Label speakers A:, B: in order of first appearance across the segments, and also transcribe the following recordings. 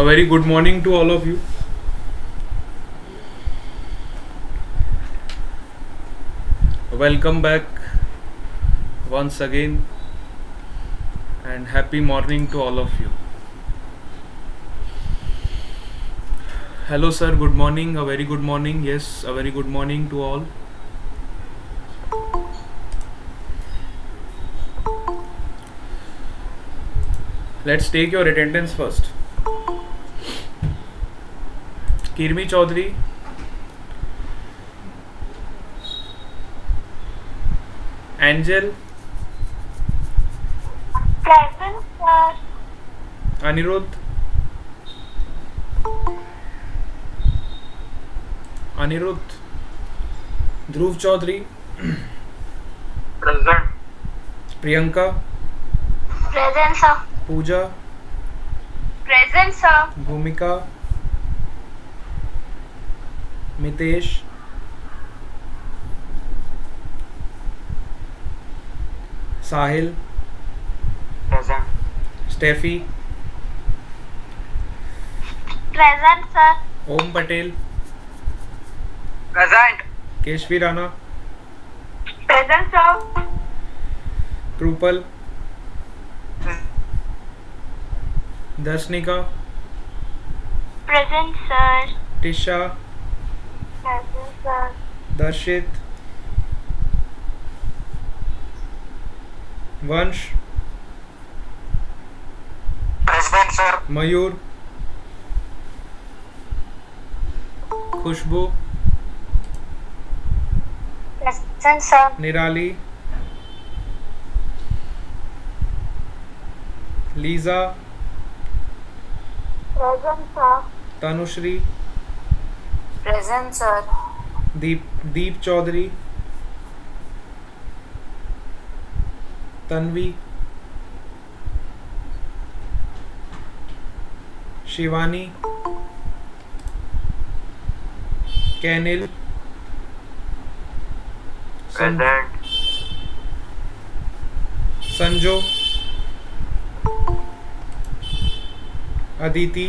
A: A very good morning to all of you. Welcome back once again and happy morning to all of you. Hello, sir. Good morning. A very good morning. Yes, a very good morning to all. let's take your attendance first Kirmi Chaudhary Angel Aniruddh Aniruddh Dhruv Chaudhary Priyanka present sir Puja present sir Bhumika Mitesh Sahil Steffi present sir Om Patel present Keshavi Rana present sir Kripal Darshanika present sir Tisha Darshit Vansh president sir Mayur Khushboo president sir Nirali Lisa president sir Tanushree present sir Deep Deep Chaudhary Tanvi Shivani कैनिल Sanjo Aditi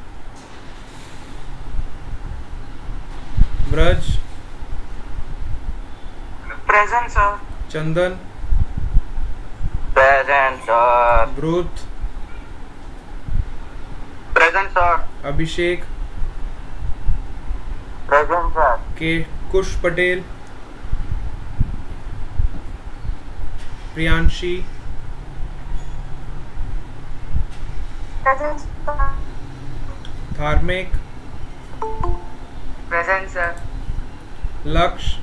A: Braj present sir Chandan present sir ब्रूथ present sir Abhishek present sir के Kush Patel Priyanshi Dharmik present sir Lakshya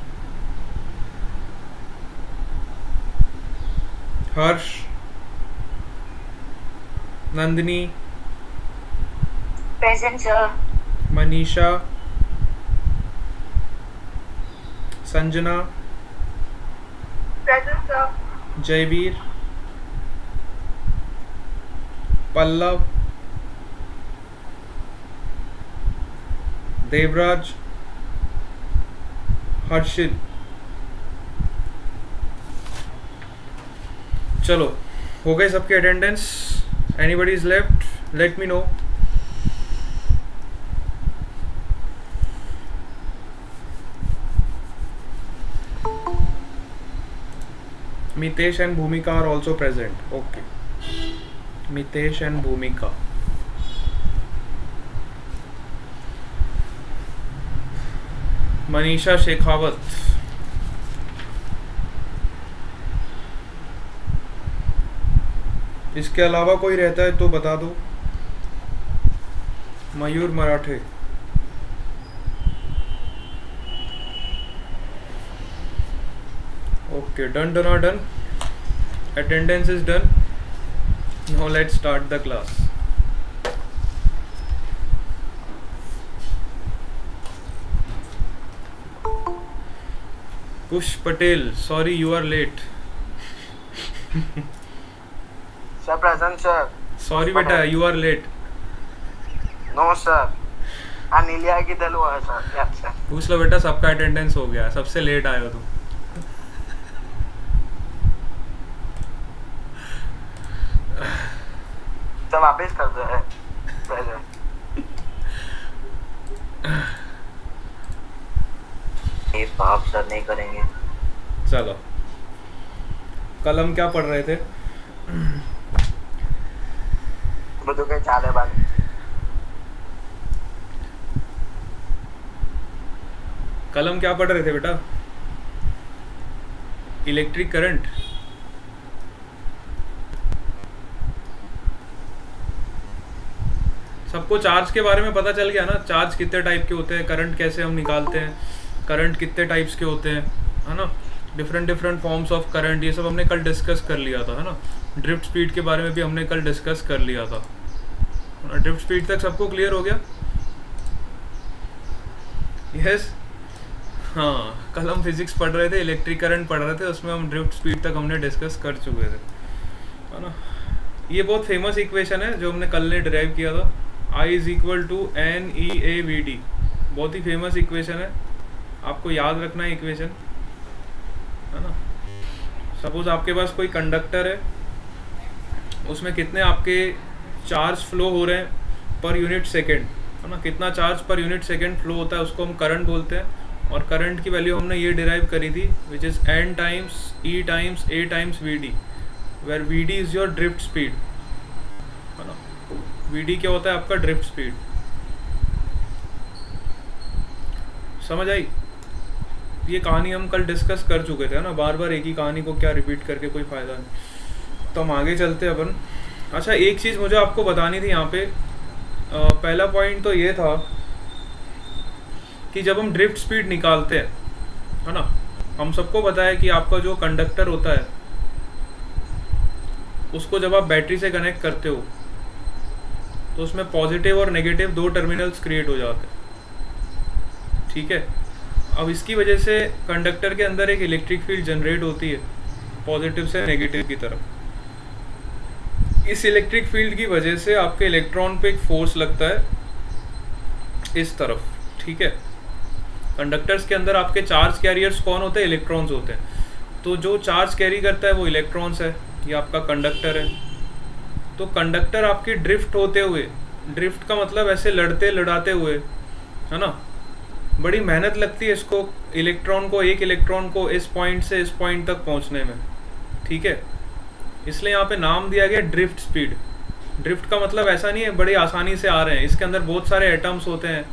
A: Harsh Nandini present sir Manisha Sanjana present sir Jayveer Pallav Devraj hard shit चलो हो गए सबके attendance anybody is left let me know Mitesh and Bhumika are also present okay Mitesh and Bhumika Manisha Shekhawat इसके अलावा कोई रहता है तो बता दो Mayur Marathe okay done done done attendance is done no late start the class Kush Patel sorry you are late sir present sir sorry बेटा you are late no sir अनिलिया की दल हुआ सर अच्छा पूछ लो बेटा सबका अटेंडेंस हो गया सबसे लेट आए हो तुम सब वापस कर दो है प्रेजेंट ये पाप सर नहीं करेंगे चलो कल हम क्या पढ़ रहे थे बुद्ध के चाले कल हम क्या पढ़ रहे थे बेटा इलेक्ट्रिक करंट सबको चार्ज के बारे में पता चल गया ना चार्ज कितने टाइप के होते हैं करंट कैसे हम निकालते हैं करंट कितने टाइप्स के होते हैं है ना different different forms of current ये सब हमने कल डिस्कस कर लिया था है ना ड्रिफ्ट स्पीड के बारे में भी हमने कल डिस्कस कर लिया था ड्रिफ्ट स्पीड तक सबको क्लियर हो गया यस हाँ कल हम फिजिक्स पढ़ रहे थे इलेक्ट्रिक करंट पढ़ रहे थे उसमें हम ड्रिफ्ट स्पीड तक हमने डिस्कस कर चुके थे है ना ये बहुत फेमस इक्वेशन है जो हमने कल ने ड्राइव किया था I is equal to N E A we D बहुत ही फेमस इक्वेशन है आपको याद रखना है इक्वेशन है ना सपोज आपके पास कोई कंडक्टर है उसमें कितने आपके चार्ज फ्लो हो रहे हैं पर यूनिट सेकेंड है ना कितना चार्ज पर यूनिट सेकेंड फ्लो होता है उसको हम करंट बोलते हैं और करंट की वैल्यू हमने ये डिराइव करी थी which is N times E times A times we d where v d is your drift speed है ना वी डी क्या होता है आपका ड्रिफ्ट स्पीड समझ आई ये कहानी हम कल डिस्कस कर चुके थे ना बार बार एक ही कहानी को क्या रिपीट करके कोई फ़ायदा नहीं तो हम आगे चलते अपन अच्छा एक चीज़ मुझे आपको बतानी थी यहाँ पे आ, पहला पॉइंट तो ये था कि जब हम ड्रिफ्ट स्पीड निकालते हैं है ना हम सबको पता है कि आपका जो कंडक्टर होता है उसको जब आप बैटरी से कनेक्ट करते हो तो उसमें पॉजिटिव और नेगेटिव दो टर्मिनल्स क्रिएट हो जाते हैं ठीक है अब इसकी वजह से कंडक्टर के अंदर एक इलेक्ट्रिक फील्ड जनरेट होती है पॉजिटिव से नेगेटिव की तरफ इस इलेक्ट्रिक फील्ड की वजह से आपके इलेक्ट्रॉन पे एक फोर्स लगता है इस तरफ ठीक है कंडक्टर्स के अंदर आपके चार्ज कैरियर्स कौन होते हैं इलेक्ट्रॉन्स होते हैं तो जो चार्ज कैरी करता है वो इलेक्ट्रॉन्स है ये आपका कंडक्टर है तो कंडक्टर आपकी ड्रिफ्ट होते हुए ड्रिफ्ट का मतलब ऐसे लड़ते लड़ाते हुए है ना बड़ी मेहनत लगती है इसको इलेक्ट्रॉन को एक इलेक्ट्रॉन को इस पॉइंट से इस पॉइंट तक पहुंचने में ठीक है इसलिए यहाँ पे नाम दिया गया ड्रिफ्ट स्पीड ड्रिफ्ट का मतलब ऐसा नहीं है बड़ी आसानी से आ रहे हैं इसके अंदर बहुत सारे एटम्स होते हैं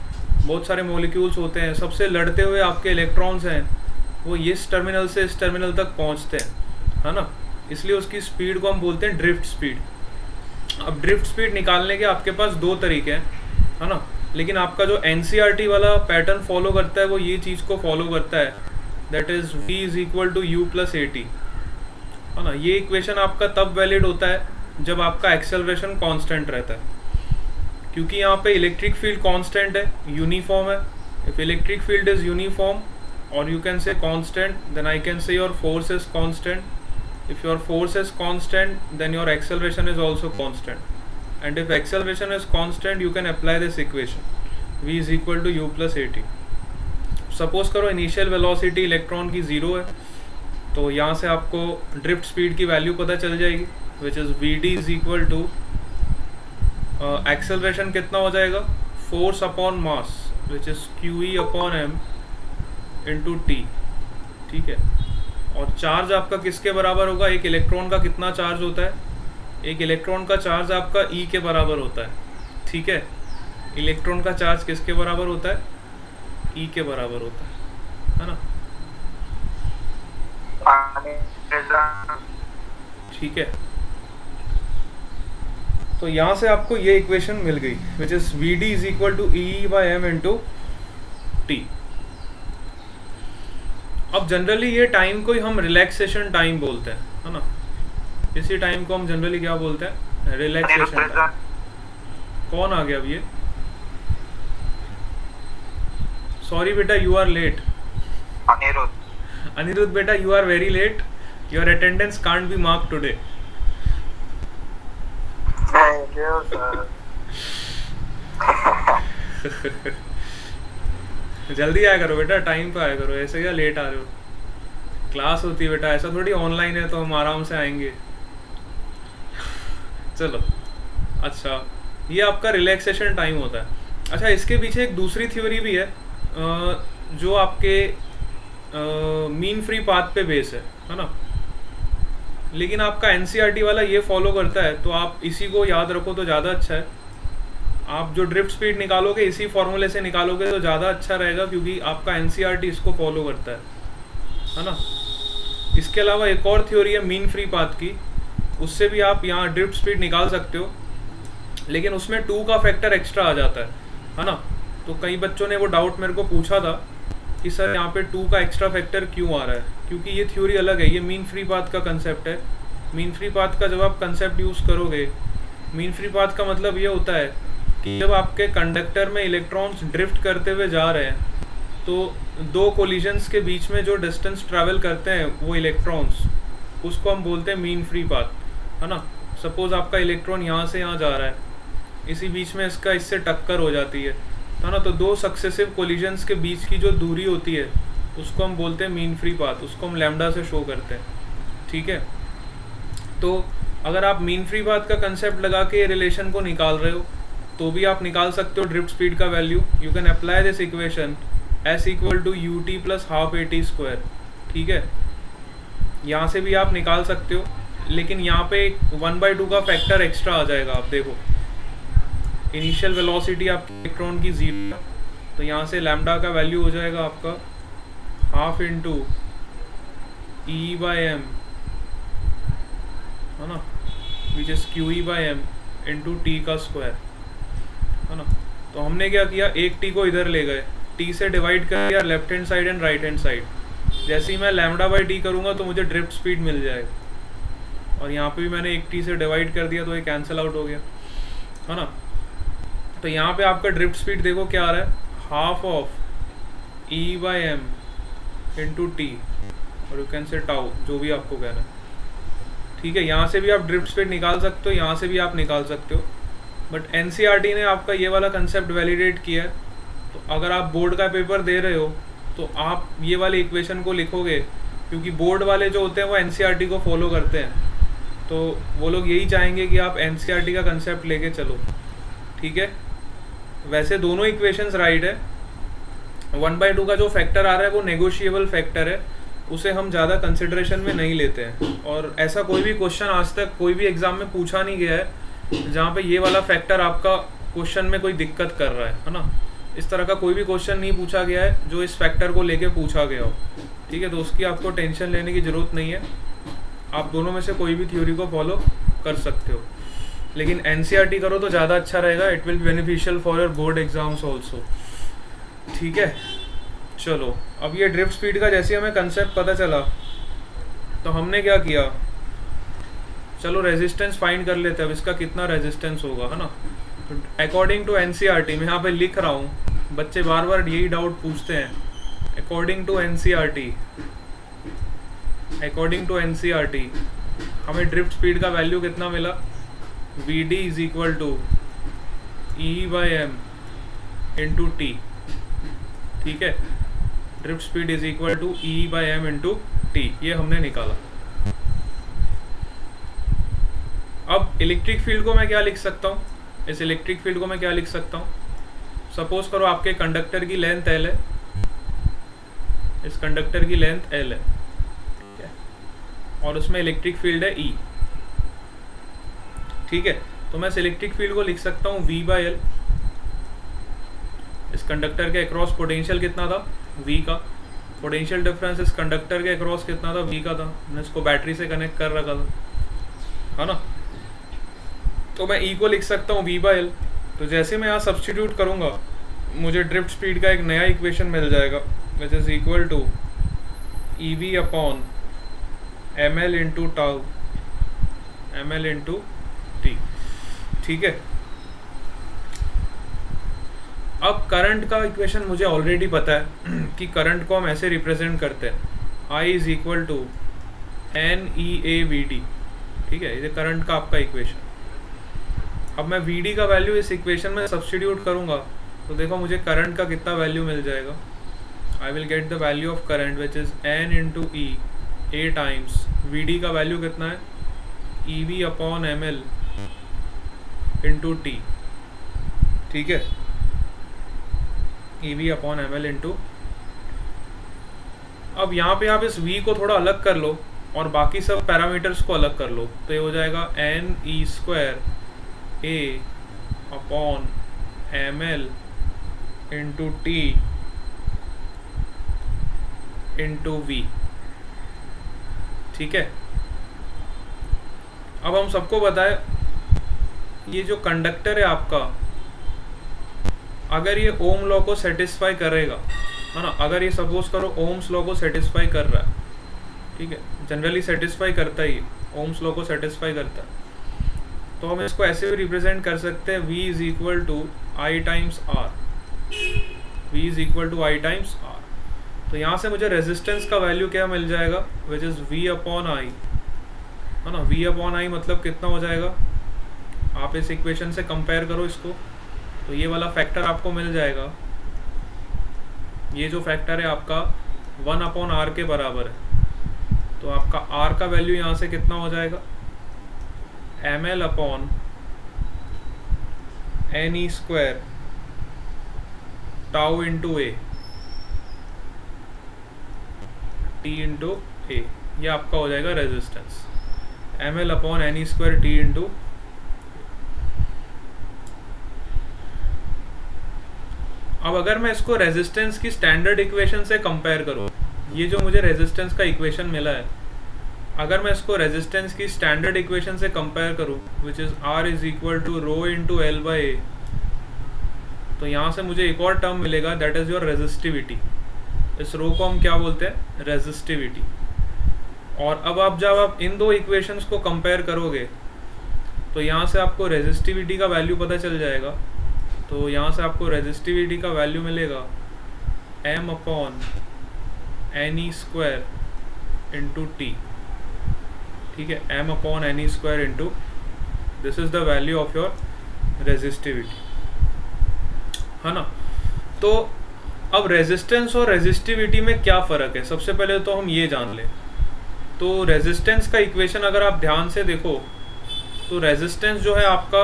A: बहुत सारे मोलिक्यूल्स होते हैं सबसे लड़ते हुए आपके इलेक्ट्रॉन्स हैं वो इस टर्मिनल से इस टर्मिनल तक पहुँचते हैं है ना इसलिए उसकी स्पीड को हम बोलते हैं ड्रिफ्ट स्पीड अब ड्रिफ्ट स्पीड निकालने के आपके पास दो तरीके हैं है ना लेकिन आपका जो एन e वाला पैटर्न फॉलो करता है वो ये चीज़ को फॉलो करता है that is v is equal to u plus a t है ना ये इक्वेशन आपका तब वैलिड होता है जब आपका एक्सेलरेशन कांस्टेंट रहता है क्योंकि यहाँ पे इलेक्ट्रिक फील्ड कांस्टेंट है यूनिफॉर्म है if electric field is uniform और you can say constant then I can say your force is constant if your force is constant then your acceleration is also constant and if acceleration is constant you can apply this equation v is equal to u plus a t suppose करो initial velocity electron की zero है तो यहाँ से आपको drift speed की value पता चल जाएगी which is v D is equal to acceleration कितना हो जाएगा force upon mass which is Q E upon m into T ठीक है और चार्ज आपका किसके बराबर होगा एक इलेक्ट्रॉन का कितना चार्ज होता है एक इलेक्ट्रॉन का चार्ज आपका ई e के बराबर होता है ठीक है इलेक्ट्रॉन का चार्ज किसके बराबर होता है ई e के बराबर होता है है ना ठीक है तो यहां से आपको ये इक्वेशन मिल गई which is v D is equal to E by m two t अब जनरली ये टाइम को ही हम रिलैक्सेशन टाइम बोलते हैं है ना इसी टाइम को हम जनरली क्या बोलते हैं रिलैक्सेशन कौन आ गया अब ये सॉरी बेटा you are late Aniruddh Aniruddh बेटा you are very late your attendance can't be mark today जल्दी आया करो बेटा टाइम पे आया करो ऐसे क्या लेट आ रहे हो क्लास होती है बेटा ऐसा थोड़ी ऑनलाइन है तो हम आराम से आएंगे चलो अच्छा ये आपका रिलैक्सेशन टाइम होता है अच्छा इसके पीछे एक दूसरी थ्योरी भी है जो आपके मीन फ्री पाथ पे बेस है है ना लेकिन आपका एन e वाला ये फॉलो करता है तो आप इसी को याद रखो तो ज़्यादा अच्छा है आप जो ड्रिफ्ट स्पीड निकालोगे इसी फॉर्मूले से निकालोगे तो ज़्यादा अच्छा रहेगा क्योंकि आपका एन e इसको फॉलो करता है है ना इसके अलावा एक और थ्योरी है मीन फ्री पाथ की उससे भी आप यहाँ ड्रिफ्ट स्पीड निकाल सकते हो लेकिन उसमें टू का फैक्टर एक्स्ट्रा आ जाता है है ना तो कई बच्चों ने वो डाउट मेरे को पूछा था कि सर यहाँ पे टू का एक्स्ट्रा फैक्टर क्यों आ रहा है क्योंकि ये थ्योरी अलग है ये मीन फ्री पाथ का कंसेप्ट है मीन फ्री पाथ का जब आप कंसेप्ट यूज़ करोगे मीन फ्री पाथ का मतलब ये होता है कि जब आपके कंडक्टर में इलेक्ट्रॉन्स ड्रिफ्ट करते हुए जा रहे हैं तो दो कोलिजन्स के बीच में जो डिस्टेंस ट्रैवल करते हैं वो इलेक्ट्रॉन्स उसको हम बोलते हैं मीन फ्री पाथ है ना सपोज आपका इलेक्ट्रॉन यहाँ से यहाँ जा रहा है इसी बीच में इसका इससे टक्कर हो जाती है है तो ना तो दो सक्सेसिव कोलिजन्स के बीच की जो दूरी होती है उसको हम बोलते हैं मीन फ्री पाथ उसको हम लैमडा से शो करते हैं ठीक है तो अगर आप मीन फ्री पाथ का कंसेप्ट लगा के रिलेशन को निकाल रहे हो तो भी आप निकाल सकते हो ड्रिफ्ट स्पीड का value you can apply this equation s equal to U T plus half A T square ठीक है यहाँ से भी आप निकाल सकते हो लेकिन यहाँ पे वन बाई टू का फैक्टर एक्स्ट्रा आ जाएगा आप देखो इनिशियल वेलोसिटी आपके इलेक्ट्रॉन की जीरो तो यहाँ से लैमडा का वैल्यू हो जाएगा आपका half into E by M है ना which is Q E by M into T का स्क्वायर है ना तो हमने क्या किया एक टी को इधर ले गए टी से डिवाइड कर दिया left hand side and right hand side जैसे ही मैं लैमडा बाई टी करूँगा तो मुझे ड्रिफ्ट स्पीड मिल जाएगा और यहाँ पे भी मैंने एक टी से डिवाइड कर दिया तो ये कैंसिल आउट हो गया है ना तो यहाँ पे आपका ड्रिफ्ट स्पीड देखो क्या आ रहा है half of E by M into T और यू कैन से टाओ जो भी आपको कहना है ठीक है यहाँ से भी आप ड्रिफ्ट स्पीड निकाल सकते हो यहाँ से भी आप निकाल सकते हो बट एन e ने आपका ये वाला कंसेप्ट वैलिडेट किया है तो अगर आप बोर्ड का पेपर दे रहे हो तो आप ये वाले इक्वेशन को लिखोगे क्योंकि बोर्ड वाले जो होते हैं वो एन e को फॉलो करते हैं तो वो लोग यही चाहेंगे कि आप एन e का कंसेप्ट लेके चलो ठीक है वैसे दोनों इक्वेशंस राइट है वन बाई टू का जो फैक्टर आ रहा है वो नेगोशिएबल फैक्टर है उसे हम ज़्यादा कंसिडरेशन में नहीं लेते हैं और ऐसा कोई भी क्वेश्चन आज तक कोई भी एग्ज़ाम में पूछा नहीं गया है जहाँ पे ये वाला फैक्टर आपका क्वेश्चन में कोई दिक्कत कर रहा है है ना इस तरह का कोई भी क्वेश्चन नहीं पूछा गया है जो इस फैक्टर को लेके पूछा गया हो ठीक है तो उसकी आपको टेंशन लेने की ज़रूरत नहीं है आप दोनों में से कोई भी थ्योरी को फॉलो कर सकते हो लेकिन एन e करो तो ज़्यादा अच्छा रहेगा it will beneficial for your board exams also ठीक है चलो अब ये ड्रिफ्ट स्पीड का जैसे हमें कंसेप्ट पता चला तो हमने क्या किया चलो रेजिस्टेंस फाइंड कर लेते हैं अब इसका कितना रेजिस्टेंस होगा है ना अकॉर्डिंग टू एन मैं यहाँ पे लिख रहा हूँ बच्चे बार बार यही डाउट पूछते हैं according to N according to N हमें ड्रिफ्ट स्पीड का वैल्यू कितना मिला we D is equal to E by M into T ठीक है drift speed is equal to E by M into T ये हमने निकाला अब इलेक्ट्रिक फील्ड को मैं क्या लिख सकता हूँ इस इलेक्ट्रिक फील्ड को मैं क्या लिख सकता हूँ सपोज करो आपके कंडक्टर की लेंथ एल है इस कंडक्टर की लेंथ एल है और उसमें इलेक्ट्रिक फील्ड है ई e. ठीक है तो मैं इस इलेक्ट्रिक फील्ड को लिख सकता हूँ वी बाई एल इस कंडक्टर के अक्रॉस पोटेंशियल कितना था वी का पोटेंशियल डिफरेंस इस कंडक्टर के अक्रॉस कितना था वी का था मैंने इसको बैटरी से कनेक्ट कर रखा था है ना तो मैं ई e को लिख सकता हूँ वी बाई एल तो जैसे मैं यहाँ सब्सटीट्यूट करूँगा मुझे ड्रिफ्ट स्पीड का एक नया इक्वेशन मिल जाएगा which is equal to E V upon M L into tau M L into T ठीक है अब करंट का इक्वेशन मुझे ऑलरेडी पता है कि करंट को हम ऐसे रिप्रेजेंट करते हैं I is equal to N E A we D ठीक है ये करंट का आपका इक्वेशन अब मैं वी डी का वैल्यू इस इक्वेशन में सब्सटीट्यूट करूंगा तो देखो मुझे करंट का कितना वैल्यू मिल जाएगा I will get the value of current which is N into E A times we D का वैल्यू कितना है E V upon M L into T ठीक है E V upon M L into अब यहाँ पे आप इस वी को थोड़ा अलग कर लो और बाकी सब पैरामीटर्स को अलग कर लो तो ये हो जाएगा N E square A upon M L into T into we ठीक है अब हम सबको बताए ये जो कंडक्टर है आपका अगर ये ओम लॉ को सेटिस्फाई करेगा है ना अगर ये सपोज करो ओम्स लॉ को सेटिस्फाई कर रहा है ठीक है जनरली सेटिस्फाई करता ही ओम्स लॉ को सेटिस्फाई करता है तो हम इसको ऐसे भी रिप्रेजेंट कर सकते हैं V is equal to I times R V is equal to I times R तो यहाँ से मुझे रेजिस्टेंस का वैल्यू क्या मिल जाएगा which is V upon I है ना वी अपॉन आई मतलब कितना हो जाएगा आप इस इक्वेशन से कंपेयर करो इसको तो ये वाला फैक्टर आपको मिल जाएगा ये जो फैक्टर है आपका वन अपॉन आर के बराबर है तो आपका आर का वैल्यू यहाँ से कितना हो जाएगा M L upon N E square tau into A T into A यह आपका हो जाएगा resistance M L upon any square T into अब अगर मैं इसको रेजिस्टेंस की स्टैंडर्ड इक्वेशन से कंपेयर करूँ ये जो मुझे रेजिस्टेंस का इक्वेशन मिला है अगर मैं इसको रेजिस्टेंस की स्टैंडर्ड इक्वेशन से कंपेयर करूँ which is R is equal to rho into L by A तो यहाँ से मुझे एक और टर्म मिलेगा दैट इज़ योर रेजिस्टिविटी इस रो को हम क्या बोलते हैं रेजिस्टिविटी और अब आप जब आप इन दो इक्वेशंस को कंपेयर करोगे तो यहाँ से आपको रेजिस्टिविटी का वैल्यू पता चल जाएगा तो यहाँ से आपको रेजिस्टिविटी का वैल्यू मिलेगा M upon any square into T ठीक है M upon any square into this is the value of your resistivity है ना तो अब रेजिस्टेंस और रेजिस्टिविटी में क्या फ़र्क है सबसे पहले तो हम ये जान लें तो रेजिस्टेंस का इक्वेशन अगर आप ध्यान से देखो तो रेजिस्टेंस जो है आपका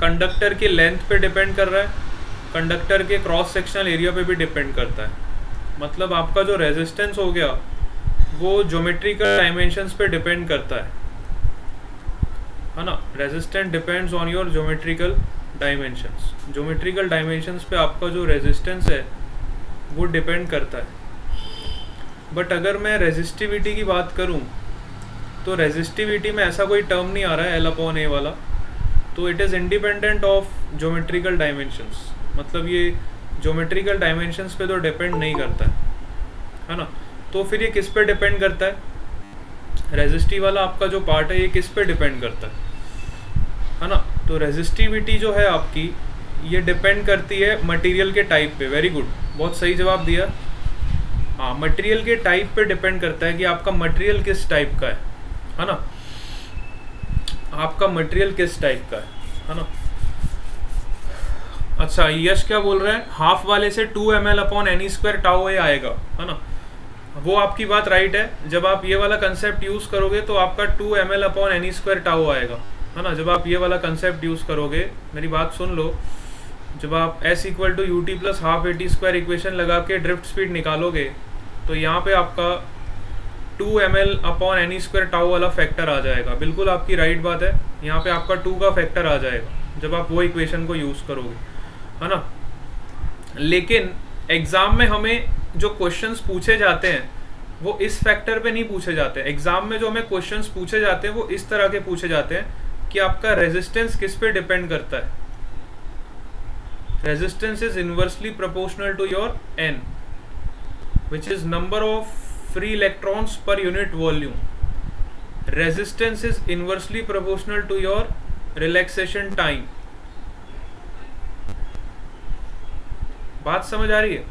A: कंडक्टर के लेंथ पे डिपेंड कर रहा है कंडक्टर के क्रॉस सेक्शनल एरिया पे भी डिपेंड करता है मतलब आपका जो रेजिस्टेंस हो गया वो जोमेट्रिकल डायमेंशंस पे डिपेंड करता है है ना resistance depends on your geometrical dimensions geometrical dimensions पे आपका जो रेजिस्टेंस है वो डिपेंड करता है बट अगर मैं रेजिस्टिविटी की बात करूँ तो रेजिस्टिविटी में ऐसा कोई टर्म नहीं आ रहा है एल अपॉन ए वाला तो it is independent of geometrical dimensions मतलब ये जोमेट्रिकल डायमेंशंस पे तो डिपेंड नहीं करता है है ना तो फिर ये किस पे डिपेंड करता है रेजिस्टिव वाला आपका जो पार्ट है ये किस पे डिपेंड करता है है ना तो रेजिस्टिविटी जो है आपकी ये डिपेंड करती है मटेरियल के टाइप पे वेरी गुड बहुत सही जवाब दिया हाँ मटेरियल के टाइप पे डिपेंड करता है कि आपका मटेरियल किस टाइप का है है ना आपका मटेरियल किस टाइप का है है ना अच्छा यश क्या बोल रहे हैं हाफ वाले से two M L upon any square tau A आएगा है ना वो आपकी बात राइट है जब आप ये वाला कंसेप्ट यूज़ करोगे तो आपका two M L upon any square tau आएगा है ना जब आप ये वाला कंसेप्ट यूज़ करोगे मेरी बात सुन लो जब आप s equal to U T plus half A T square equation लगा के ड्रिफ्ट स्पीड निकालोगे तो यहाँ पे आपका two M L upon any square tau वाला फैक्टर आ जाएगा बिल्कुल आपकी राइट बात है यहाँ पे आपका टू का फैक्टर आ जाएगा जब आप वो इक्वेशन को यूज़ करोगे है ना लेकिन एग्ज़ाम में हमें जो क्वेश्चन पूछे जाते हैं वो इस फैक्टर पे नहीं पूछे जाते एग्ज़ाम में जो हमें क्वेश्चन पूछे जाते हैं वो इस तरह के पूछे जाते हैं कि आपका रेजिस्टेंस किस पे डिपेंड करता है resistance is inversely proportional to your n which is number of free electrons per unit volume resistance is inversely proportional to your relaxation time बात समझ आ रही है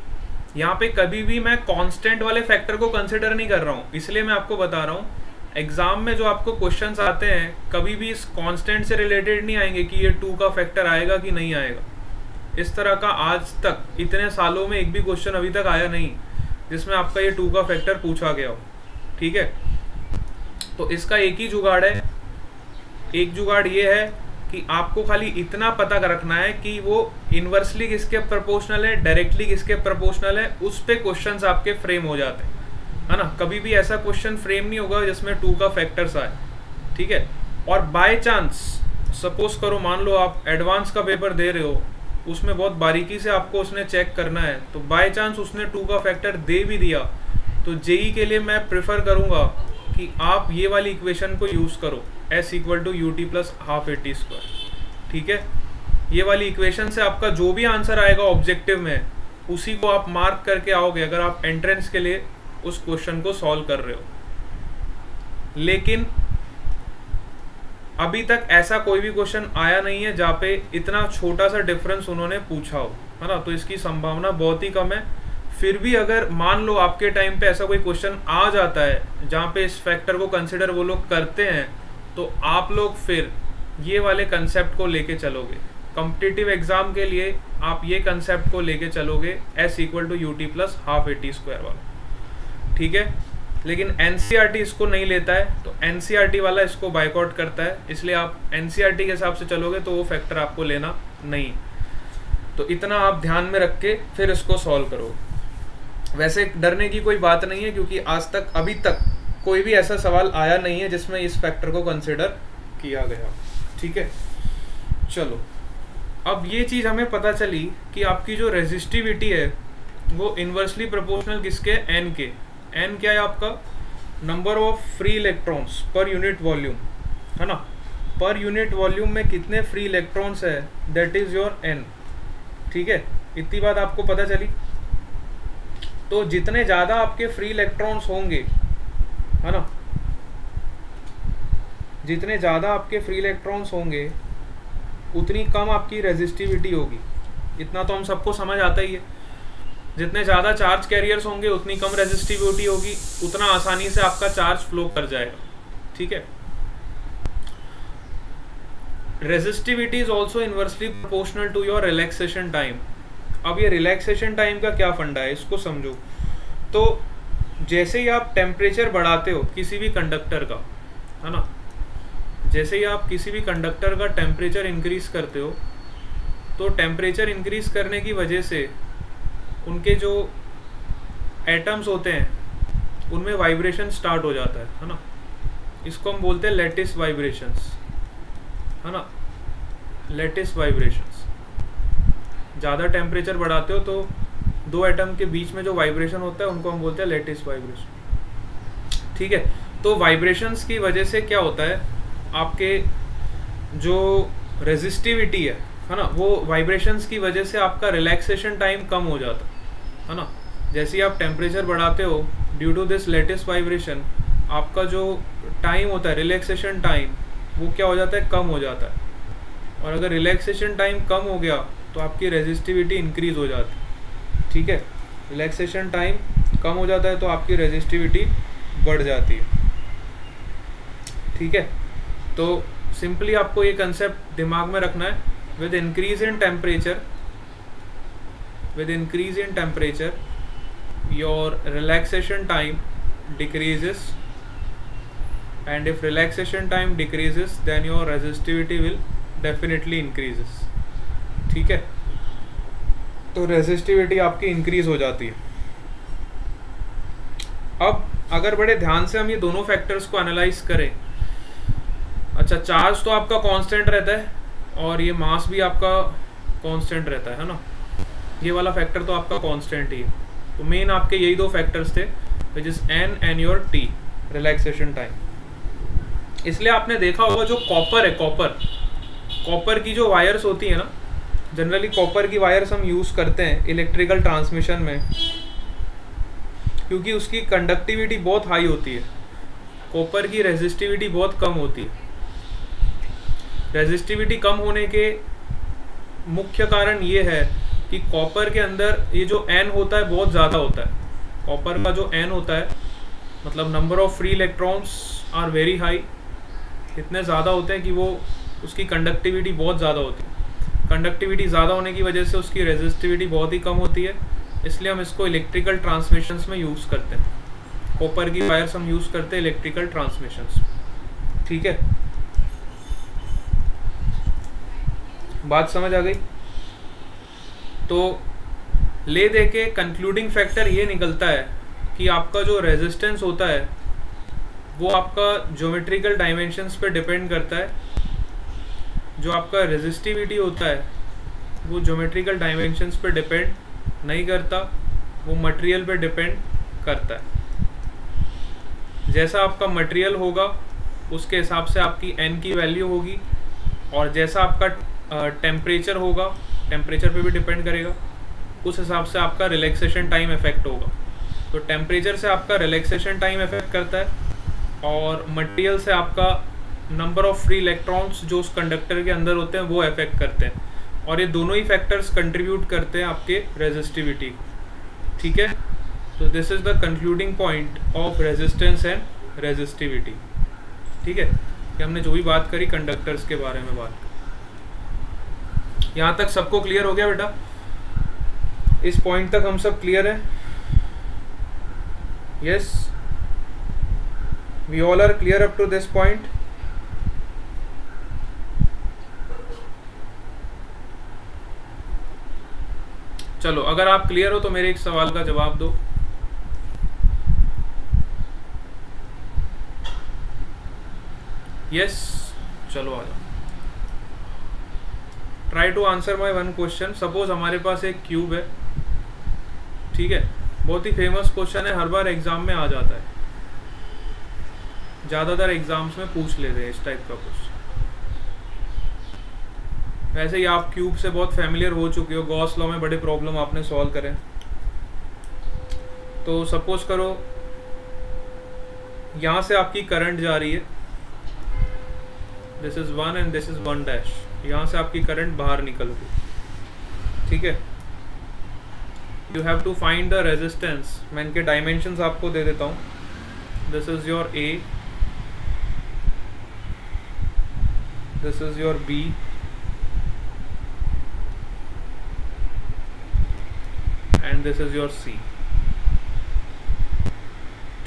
A: यहाँ पे कभी भी मैं कांस्टेंट वाले फैक्टर को कंसिडर नहीं कर रहा हूँ इसलिए मैं आपको बता रहा हूँ एग्जाम में जो आपको क्वेश्चंस आते हैं कभी भी इस कांस्टेंट से रिलेटेड नहीं आएंगे कि ये टू का फैक्टर आएगा कि नहीं आएगा इस तरह का आज तक इतने सालों में एक भी क्वेश्चन अभी तक आया नहीं जिसमें आपका ये टू का फैक्टर पूछा गया हो ठीक है तो इसका एक ही जुगाड़ है एक जुगाड़ ये है कि आपको खाली इतना पता कर रखना है कि वो इन्वर्सली किसके प्रोपोर्शनल है डायरेक्टली किसके प्रोपोर्शनल है उस पर क्वेश्चन आपके फ्रेम हो जाते हैं है ना कभी भी ऐसा क्वेश्चन फ्रेम नहीं होगा जिसमें टू का फैक्टर्स आए ठीक है और बाय चांस सपोज करो मान लो आप एडवांस का पेपर दे रहे हो उसमें बहुत बारीकी से आपको उसने चेक करना है तो बाय चांस उसने टू का फैक्टर दे भी दिया तो जेई e के लिए मैं प्रेफर करूँगा कि आप ये वाली इक्वेशन को यूज़ करो S equal to U T plus half A T square ठीक है ये वाली इक्वेशन से आपका जो भी आंसर आएगा ऑब्जेक्टिव में उसी को आप मार्क करके आओगे अगर आप एंट्रेंस के लिए उस क्वेश्चन को सॉल्व कर रहे हो लेकिन अभी तक ऐसा कोई भी क्वेश्चन आया नहीं है जहाँ पे इतना छोटा सा डिफरेंस उन्होंने पूछा हो है ना तो इसकी संभावना बहुत ही कम है फिर भी अगर मान लो आपके टाइम पे ऐसा कोई क्वेश्चन आ जाता है जहाँ पे इस फैक्टर को कंसिडर वो लोग करते हैं तो आप लोग फिर ये वाले कंसेप्ट को लेके चलोगे कॉम्पिटिटिव एग्जाम के लिए आप ये कंसेप्ट को लेके चलोगे S equal to U T plus half eighty square वाला ठीक है लेकिन एन e इसको नहीं लेता है तो एन e वाला इसको बाइकआउट करता है इसलिए आप एन e के हिसाब से चलोगे तो वो फैक्टर आपको लेना नहीं तो इतना आप ध्यान में रख के फिर इसको सॉल्व करो वैसे डरने की कोई बात नहीं है क्योंकि आज तक अभी तक कोई भी ऐसा सवाल आया नहीं है जिसमें इस फैक्टर को कंसिडर किया गया ठीक है चलो अब ये चीज़ हमें पता चली कि आपकी जो रेजिस्टिविटी है वो इन्वर्सली प्रोपोर्शनल किसके एन के एन क्या है आपका number of free electrons per unit volume है ना पर यूनिट वॉल्यूम में कितने फ्री इलेक्ट्रॉन्स है दैट इज़ योर एन ठीक है इतनी बात आपको पता चली तो जितने ज़्यादा आपके फ्री इलेक्ट्रॉन्स होंगे है ना जितने ज़्यादा आपके फ्री इलेक्ट्रॉन्स होंगे उतनी कम आपकी रेजिस्टिविटी होगी इतना तो हम सबको समझ आता ही है जितने ज़्यादा चार्ज कैरियर्स होंगे उतनी कम रेजिस्टिविटी होगी उतना आसानी से आपका चार्ज फ्लो कर जाएगा ठीक है resistivity is also inversely proportional to your relaxation time अब ये रिलैक्सेशन टाइम का क्या फंडा है इसको समझो तो जैसे ही आप टेम्परेचर बढ़ाते हो किसी भी कंडक्टर का है ना जैसे ही आप किसी भी कंडक्टर का टेम्परेचर इंक्रीज करते हो तो टेम्परेचर इंक्रीज करने की वजह से उनके जो एटम्स होते हैं उनमें वाइब्रेशन स्टार्ट हो जाता है है ना इसको हम बोलते हैं लेटेस्ट वाइब्रेशंस है ना लेटेस्ट वाइब्रेशंस ज़्यादा टेम्परेचर बढ़ाते हो तो दो एटम के बीच में जो वाइब्रेशन होता है उनको हम बोलते हैं लेटेस्ट वाइब्रेशन ठीक है तो वाइब्रेशंस की वजह से क्या होता है आपके जो रेजिस्टिविटी है है ना वो वाइब्रेशंस की वजह से आपका रिलैक्सेशन टाइम कम हो जाता है है ना जैसे ही आप टेम्परेचर बढ़ाते हो due to this lattice vibration आपका जो टाइम होता है रिलैक्सेशन टाइम वो क्या हो जाता है कम हो जाता है और अगर रिलैक्सेशन टाइम कम हो गया तो आपकी रेजिस्टिविटी इंक्रीज हो जाती है ठीक है रिलैक्सेशन टाइम कम हो जाता है तो आपकी रेजिस्टिविटी बढ़ जाती है ठीक है तो सिंपली आपको ये कंसेप्ट दिमाग में रखना है with increase in temperature with increase in temperature your relaxation time decreases and if relaxation time decreases then your resistivity will definitely increases ठीक है तो रेजिस्टिविटी आपकी इंक्रीज हो जाती है अब अगर बड़े ध्यान से हम ये दोनों फैक्टर्स को एनालाइज करें अच्छा चार्ज तो आपका कांस्टेंट रहता है और ये मास भी आपका कांस्टेंट रहता है ना ये वाला फैक्टर तो आपका कॉन्स्टेंट ही है तो मेन आपके यही दो फैक्टर्स थे which is N N your T relaxation time इसलिए आपने देखा होगा जो कॉपर है कॉपर कॉपर की जो वायर्स होती है ना जनरली कॉपर की वायर्स हम यूज़ करते हैं इलेक्ट्रिकल ट्रांसमिशन में क्योंकि उसकी कंडक्टिविटी बहुत हाई होती है कॉपर की रेजिस्टिविटी बहुत कम होती है रेजिस्टिविटी कम होने के मुख्य कारण ये है कि कॉपर के अंदर ये जो एन होता है बहुत ज़्यादा होता है कॉपर का जो एन होता है मतलब number of free electrons are very high इतने ज़्यादा होते हैं कि वो उसकी कंडक्टिविटी बहुत ज़्यादा होती है कंडक्टिविटी ज़्यादा होने की वजह से उसकी रेजिस्टिविटी बहुत ही कम होती है इसलिए हम इसको इलेक्ट्रिकल ट्रांसमिशंस में यूज़ करते हैं कॉपर की वायर्स हम यूज़ करते हैं इलेक्ट्रिकल ट्रांसमिशंस ठीक है बात समझ आ गई तो ले दे के कंक्लूडिंग फैक्टर ये निकलता है कि आपका जो रेजिस्टेंस होता है वो आपका ज्योमेट्रिकल डायमेंशंस पे डिपेंड करता है जो आपका रेजिस्टिविटी होता है वो ज्योमेट्रिकल डायमेंशंस पे डिपेंड नहीं करता वो मटेरियल पे डिपेंड करता है जैसा आपका मटेरियल होगा उसके हिसाब से आपकी एन की वैल्यू होगी और जैसा आपका टेम्परेचर होगा टेम्परेचर पे भी डिपेंड करेगा उस हिसाब से आपका रिलैक्सेशन टाइम इफेक्ट होगा तो टेम्परेचर से आपका रिलैक्सेशन टाइम इफेक्ट करता है और मटेरियल से आपका नंबर ऑफ फ्री इलेक्ट्रॉन्स जो उस कंडक्टर के अंदर होते हैं वो इफेक्ट करते हैं और ये दोनों ही फैक्टर्स कंट्रीब्यूट करते हैं आपके रेजिस्टिविटी ठीक है तो this is the concluding point of resistance and resistivity ठीक है कि हमने जो भी बात करी कंडक्टर्स के बारे में बात यहाँ तक सबको क्लियर हो गया बेटा इस पॉइंट तक हम सब क्लियर हैं yes we all are clear up to this point चलो अगर आप क्लियर हो तो मेरे एक सवाल का जवाब दो यस yes? चलो आ जाओ try to answer my one question suppose हमारे पास एक क्यूब है ठीक है बहुत ही फेमस क्वेश्चन है हर बार एग्जाम में आ जाता है ज़्यादातर एग्जाम्स में पूछ लेते हैं इस टाइप का क्वेश्चन वैसे ही आप क्यूब से बहुत फैमिलियर हो चुके हो गॉस लॉ में बड़े प्रॉब्लम आपने सॉल्व करें तो सपोज करो यहां से आपकी करंट जा रही है this is one and this is one dash यहाँ से आपकी करंट बाहर निकल गई ठीक है you have to find the resistance मैं इनके डायमेंशन आपको दे देता हूँ this is your A this is your B and this is your सी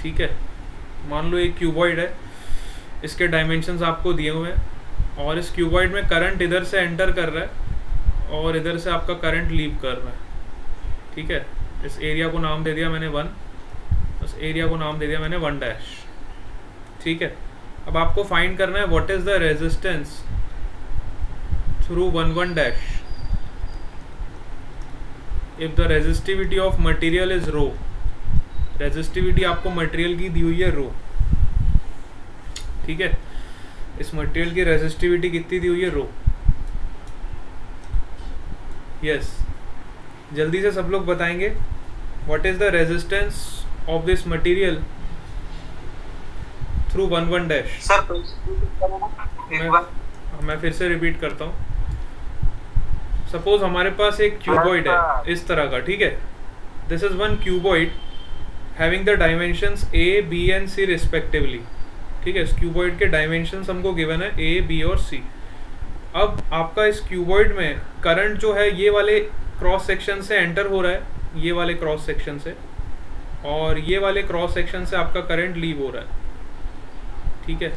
A: ठीक है मान लो एक क्यूबॉइड है इसके डायमेंशन आपको दिए हुए हैं और इस क्यूबॉइड में करंट इधर से एंटर कर रहा है और इधर से आपका करंट लीव कर रहा है ठीक है इस एरिया को नाम दे दिया मैंने वन उस एरिया को नाम दे दिया मैंने वन डैश ठीक है अब आपको फाइंड करना है what is the resistance through one one dash if the resistivity of material is rho resistivity आपको मटेरियल की दी हुई है रो ठीक है इस मटेरियल की रेजिस्टिविटी कितनी दी हुई है रो यस जल्दी से सब लोग बताएंगे what is the resistance of this material through one one dash मैं फिर से रिपीट करता हूँ सपोज हमारे पास एक क्यूबॉइड है हाँ, हाँ। इस तरह का ठीक है this is one cuboid having the dimensions A B and C respectively ठीक है स्क्यूबॉइड के डायमेंशन हमको गिवन है ए बी और सी अब आपका इस क्यूबॉइड में करंट जो है ये वाले क्रॉस सेक्शन से एंटर हो रहा है ये वाले क्रॉस सेक्शन से और ये वाले क्रॉस सेक्शन से आपका करंट लीव हो रहा है ठीक है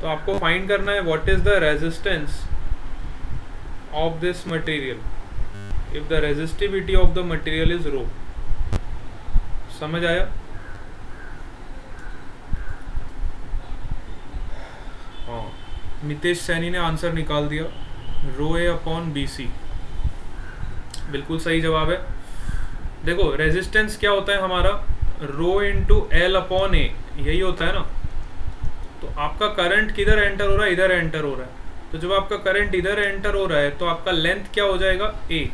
A: तो आपको फाइंड करना है what is the resistance of this material if the resistivity of the material is rho समझ आया नितेश सैनी ने आंसर निकाल दिया रो ए अपॉन बी सी बिल्कुल सही जवाब है देखो रेजिस्टेंस क्या होता है हमारा रो इंटू एल अपॉन ए यही होता है ना तो आपका करंट किधर एंटर हो रहा है इधर एंटर हो रहा है तो जब आपका करंट इधर एंटर हो रहा है तो आपका लेंथ क्या हो जाएगा ए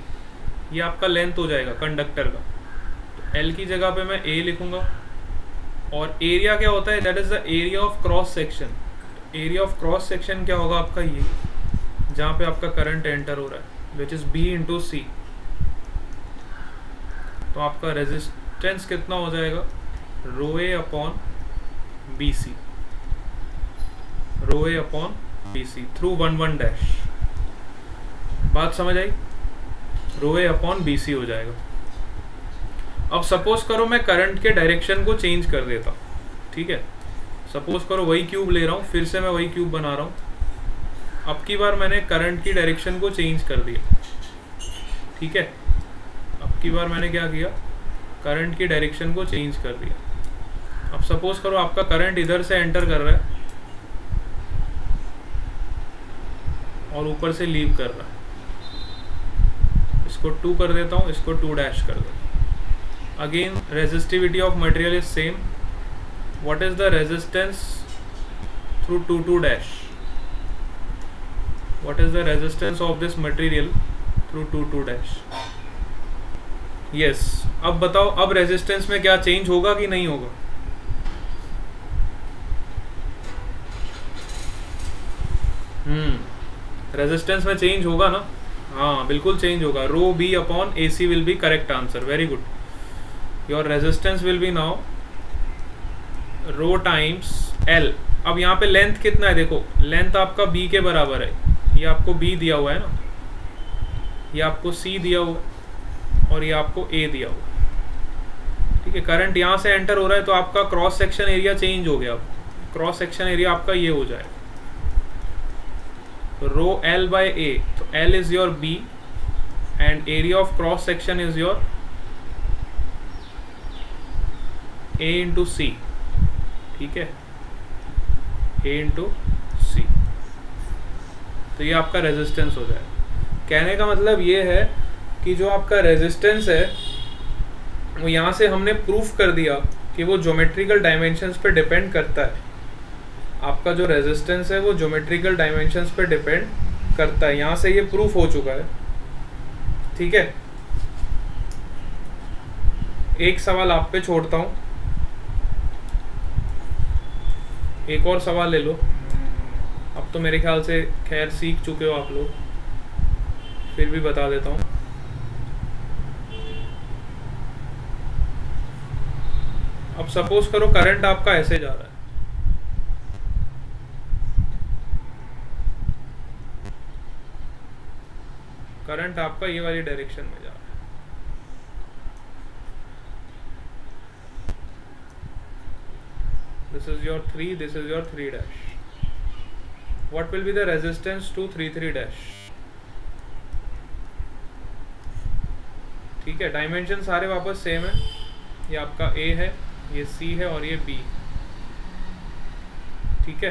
A: ये आपका लेंथ हो जाएगा कंडक्टर का तो एल की जगह पे मैं ए लिखूंगा और एरिया क्या होता है that is the area of cross section area of cross section क्या होगा आपका ये जहाँ पे आपका करंट एंटर हो रहा है विच इज़ बी इंटू सी तो आपका रेजिस्टेंस कितना हो जाएगा रो ए अपॉन बी सी रो ए upon B C through one one dash बात समझ आई रो ए अपॉन बी सी हो जाएगा अब सपोज करो मैं करंट के डायरेक्शन को चेंज कर देता ठीक है सपोज करो वही क्यूब ले रहा हूँ फिर से मैं वही क्यूब बना रहा हूँ अब की बार मैंने करंट की डायरेक्शन को चेंज कर दिया ठीक है अब की बार मैंने क्या किया करंट की डायरेक्शन को चेंज कर दिया अब सपोज करो आपका करंट इधर से एंटर कर रहा है और ऊपर से लीव कर रहा है इसको टू कर देता हूँ इसको टू डैश कर देता हूँ again resistivity of material is same what is the resistance through 22 dash what is the resistance of this material through 22 dash yes अब बताओ अब रेजिस्टेंस में क्या चेंज होगा कि नहीं होगा हम्म hmm. रेजिस्टेंस में चेंज होगा ना हाँ बिल्कुल चेंज होगा rho B upon A C will be correct answer very good your resistance will be now rho times L अब यहाँ पे लेंथ कितना है देखो लेंथ आपका बी के बराबर है ये आपको बी दिया हुआ है ना ये आपको सी दिया हुआ है और ये आपको ए दिया हुआ है ठीक है करंट यहाँ से एंटर हो रहा है तो आपका क्रॉस सेक्शन एरिया चेंज हो गया क्रॉस सेक्शन एरिया आपका ये हो जाए रो एल बाय ए तो L is your B and area of cross section is your A into सी ठीक है ए इंटू सी तो ये आपका रेजिस्टेंस हो जाएगा कहने का मतलब ये है कि जो आपका रेजिस्टेंस है वो यहाँ से हमने प्रूफ कर दिया कि वो ज्योमेट्रिकल डायमेंशंस पे डिपेंड करता है आपका जो रेजिस्टेंस है वो ज्योमेट्रिकल डायमेंशंस पे डिपेंड करता है यहाँ से ये प्रूफ हो चुका है ठीक है एक सवाल आप पे छोड़ता हूँ एक और सवाल ले लो अब तो मेरे ख्याल से खैर सीख चुके हो आप लोग फिर भी बता देता हूँ अब सपोज करो करंट आपका ऐसे जा रहा है करंट आपका ये वाली डायरेक्शन में this is your 3 this is your 3 dash what will be the resistance to 3 3 dash ठीक है डायमेंशन सारे वापस सेम है ये आपका ए है ये सी है और ये बी ठीक है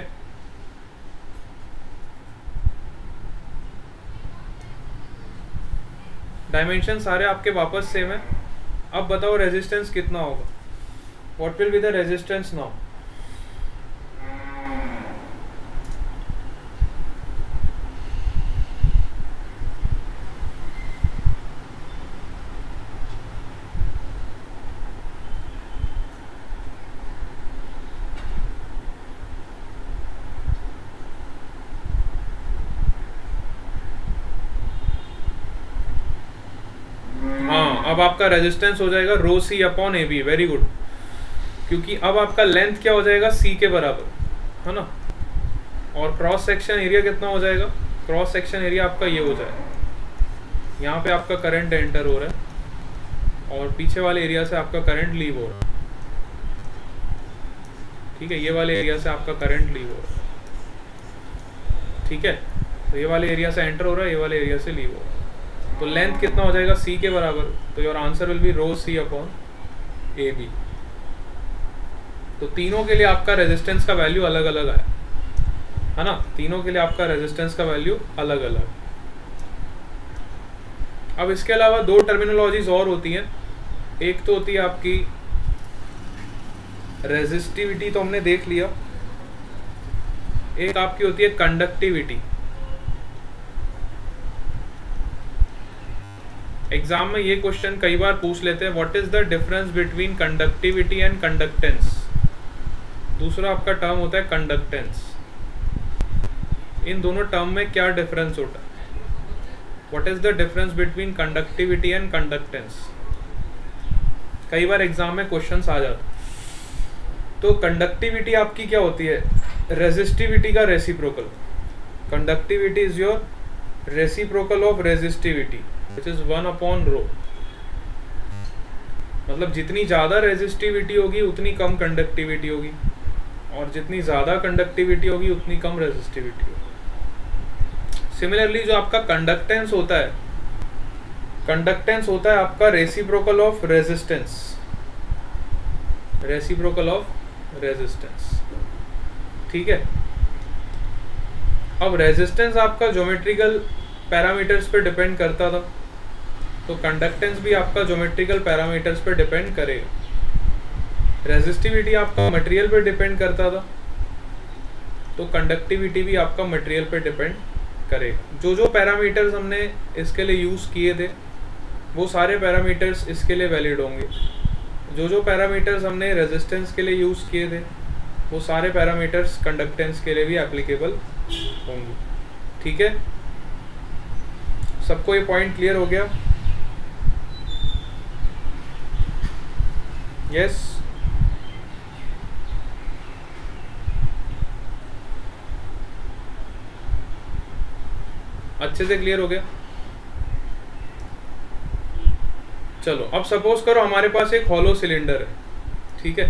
A: डायमेंशन सारे आपके वापस सेम है अब बताओ रेजिस्टेंस कितना होगा what will be the resistance now आपका रेजिस्टेंस हो जाएगा rho C upon A B very good क्योंकि अब आपका लेंथ क्या हो जाएगा सी के बराबर है ना और क्रॉस सेक्शन एरिया कितना हो जाएगा क्रॉस सेक्शन एरिया आपका ये हो जाएगा यहाँ पे आपका करंट एंटर हो रहा है और पीछे वाले एरिया से आपका करंट लीव हो रहा है ठीक है ये वाले एरिया से आपका करंट लीव हो रहा है ठीक है तो ये वाले एरिया से एंटर हो रहा है ये वाले एरिया से लीव हो रहा है तो लेंथ कितना हो जाएगा सी के बराबर तो your answer will be row C upon A B तो तीनों के लिए आपका रेजिस्टेंस का वैल्यू अलग अलग है है ना तीनों के लिए आपका रेजिस्टेंस का वैल्यू अलग अलग अब इसके अलावा दो टर्मिनोलॉजीज और होती हैं एक तो होती है आपकी रेजिस्टिविटी तो हमने देख लिया एक आपकी होती है कंडक्टिविटी एग्जाम में ये क्वेश्चन कई बार पूछ लेते हैं what is the difference between conductivity and conductance दूसरा आपका टर्म होता है कंडक्टेंस इन दोनों टर्म में क्या डिफरेंस होता है what is the difference between conductivity and conductance कई बार एग्जाम में क्वेश्चन आ जाते तो कंडक्टिविटी आपकी क्या होती है रेजिस्टिविटी का reciprocal conductivity is your reciprocal of resistivity which is one upon rho मतलब जितनी ज़्यादा रेजिस्टिविटी होगी उतनी कम कंडक्टिविटी होगी और जितनी ज़्यादा कंडक्टिविटी होगी उतनी कम रेजिस्टिविटी होगी सिमिलरली जो आपका कंडक्टेंस होता है कंडक्टेंस होता है आपका reciprocal of resistance reciprocal of resistance ठीक है अब रेजिस्टेंस आपका ज्योमेट्रिकल पैरामीटर्स पे डिपेंड करता था तो कंडक्टेंस भी आपका ज्योमेट्रिकल पैरामीटर्स पर डिपेंड करेगा रेजिस्टिविटी आपका मटेरियल पर डिपेंड करता था तो कंडक्टिविटी भी आपका मटेरियल पर डिपेंड करेगा जो जो पैरामीटर्स हमने इसके लिए यूज़ किए थे वो सारे पैरामीटर्स इसके लिए वैलिड होंगे जो जो पैरामीटर्स हमने रेजिस्टेंस के लिए यूज़ किए थे वो सारे पैरामीटर्स कंडक्टेंस के लिए भी एप्लीकेबल होंगे ठीक है सबको ये पॉइंट क्लियर हो गया yes अच्छे से क्लियर हो गया चलो अब सपोज करो हमारे पास एक हॉलो सिलेंडर है ठीक है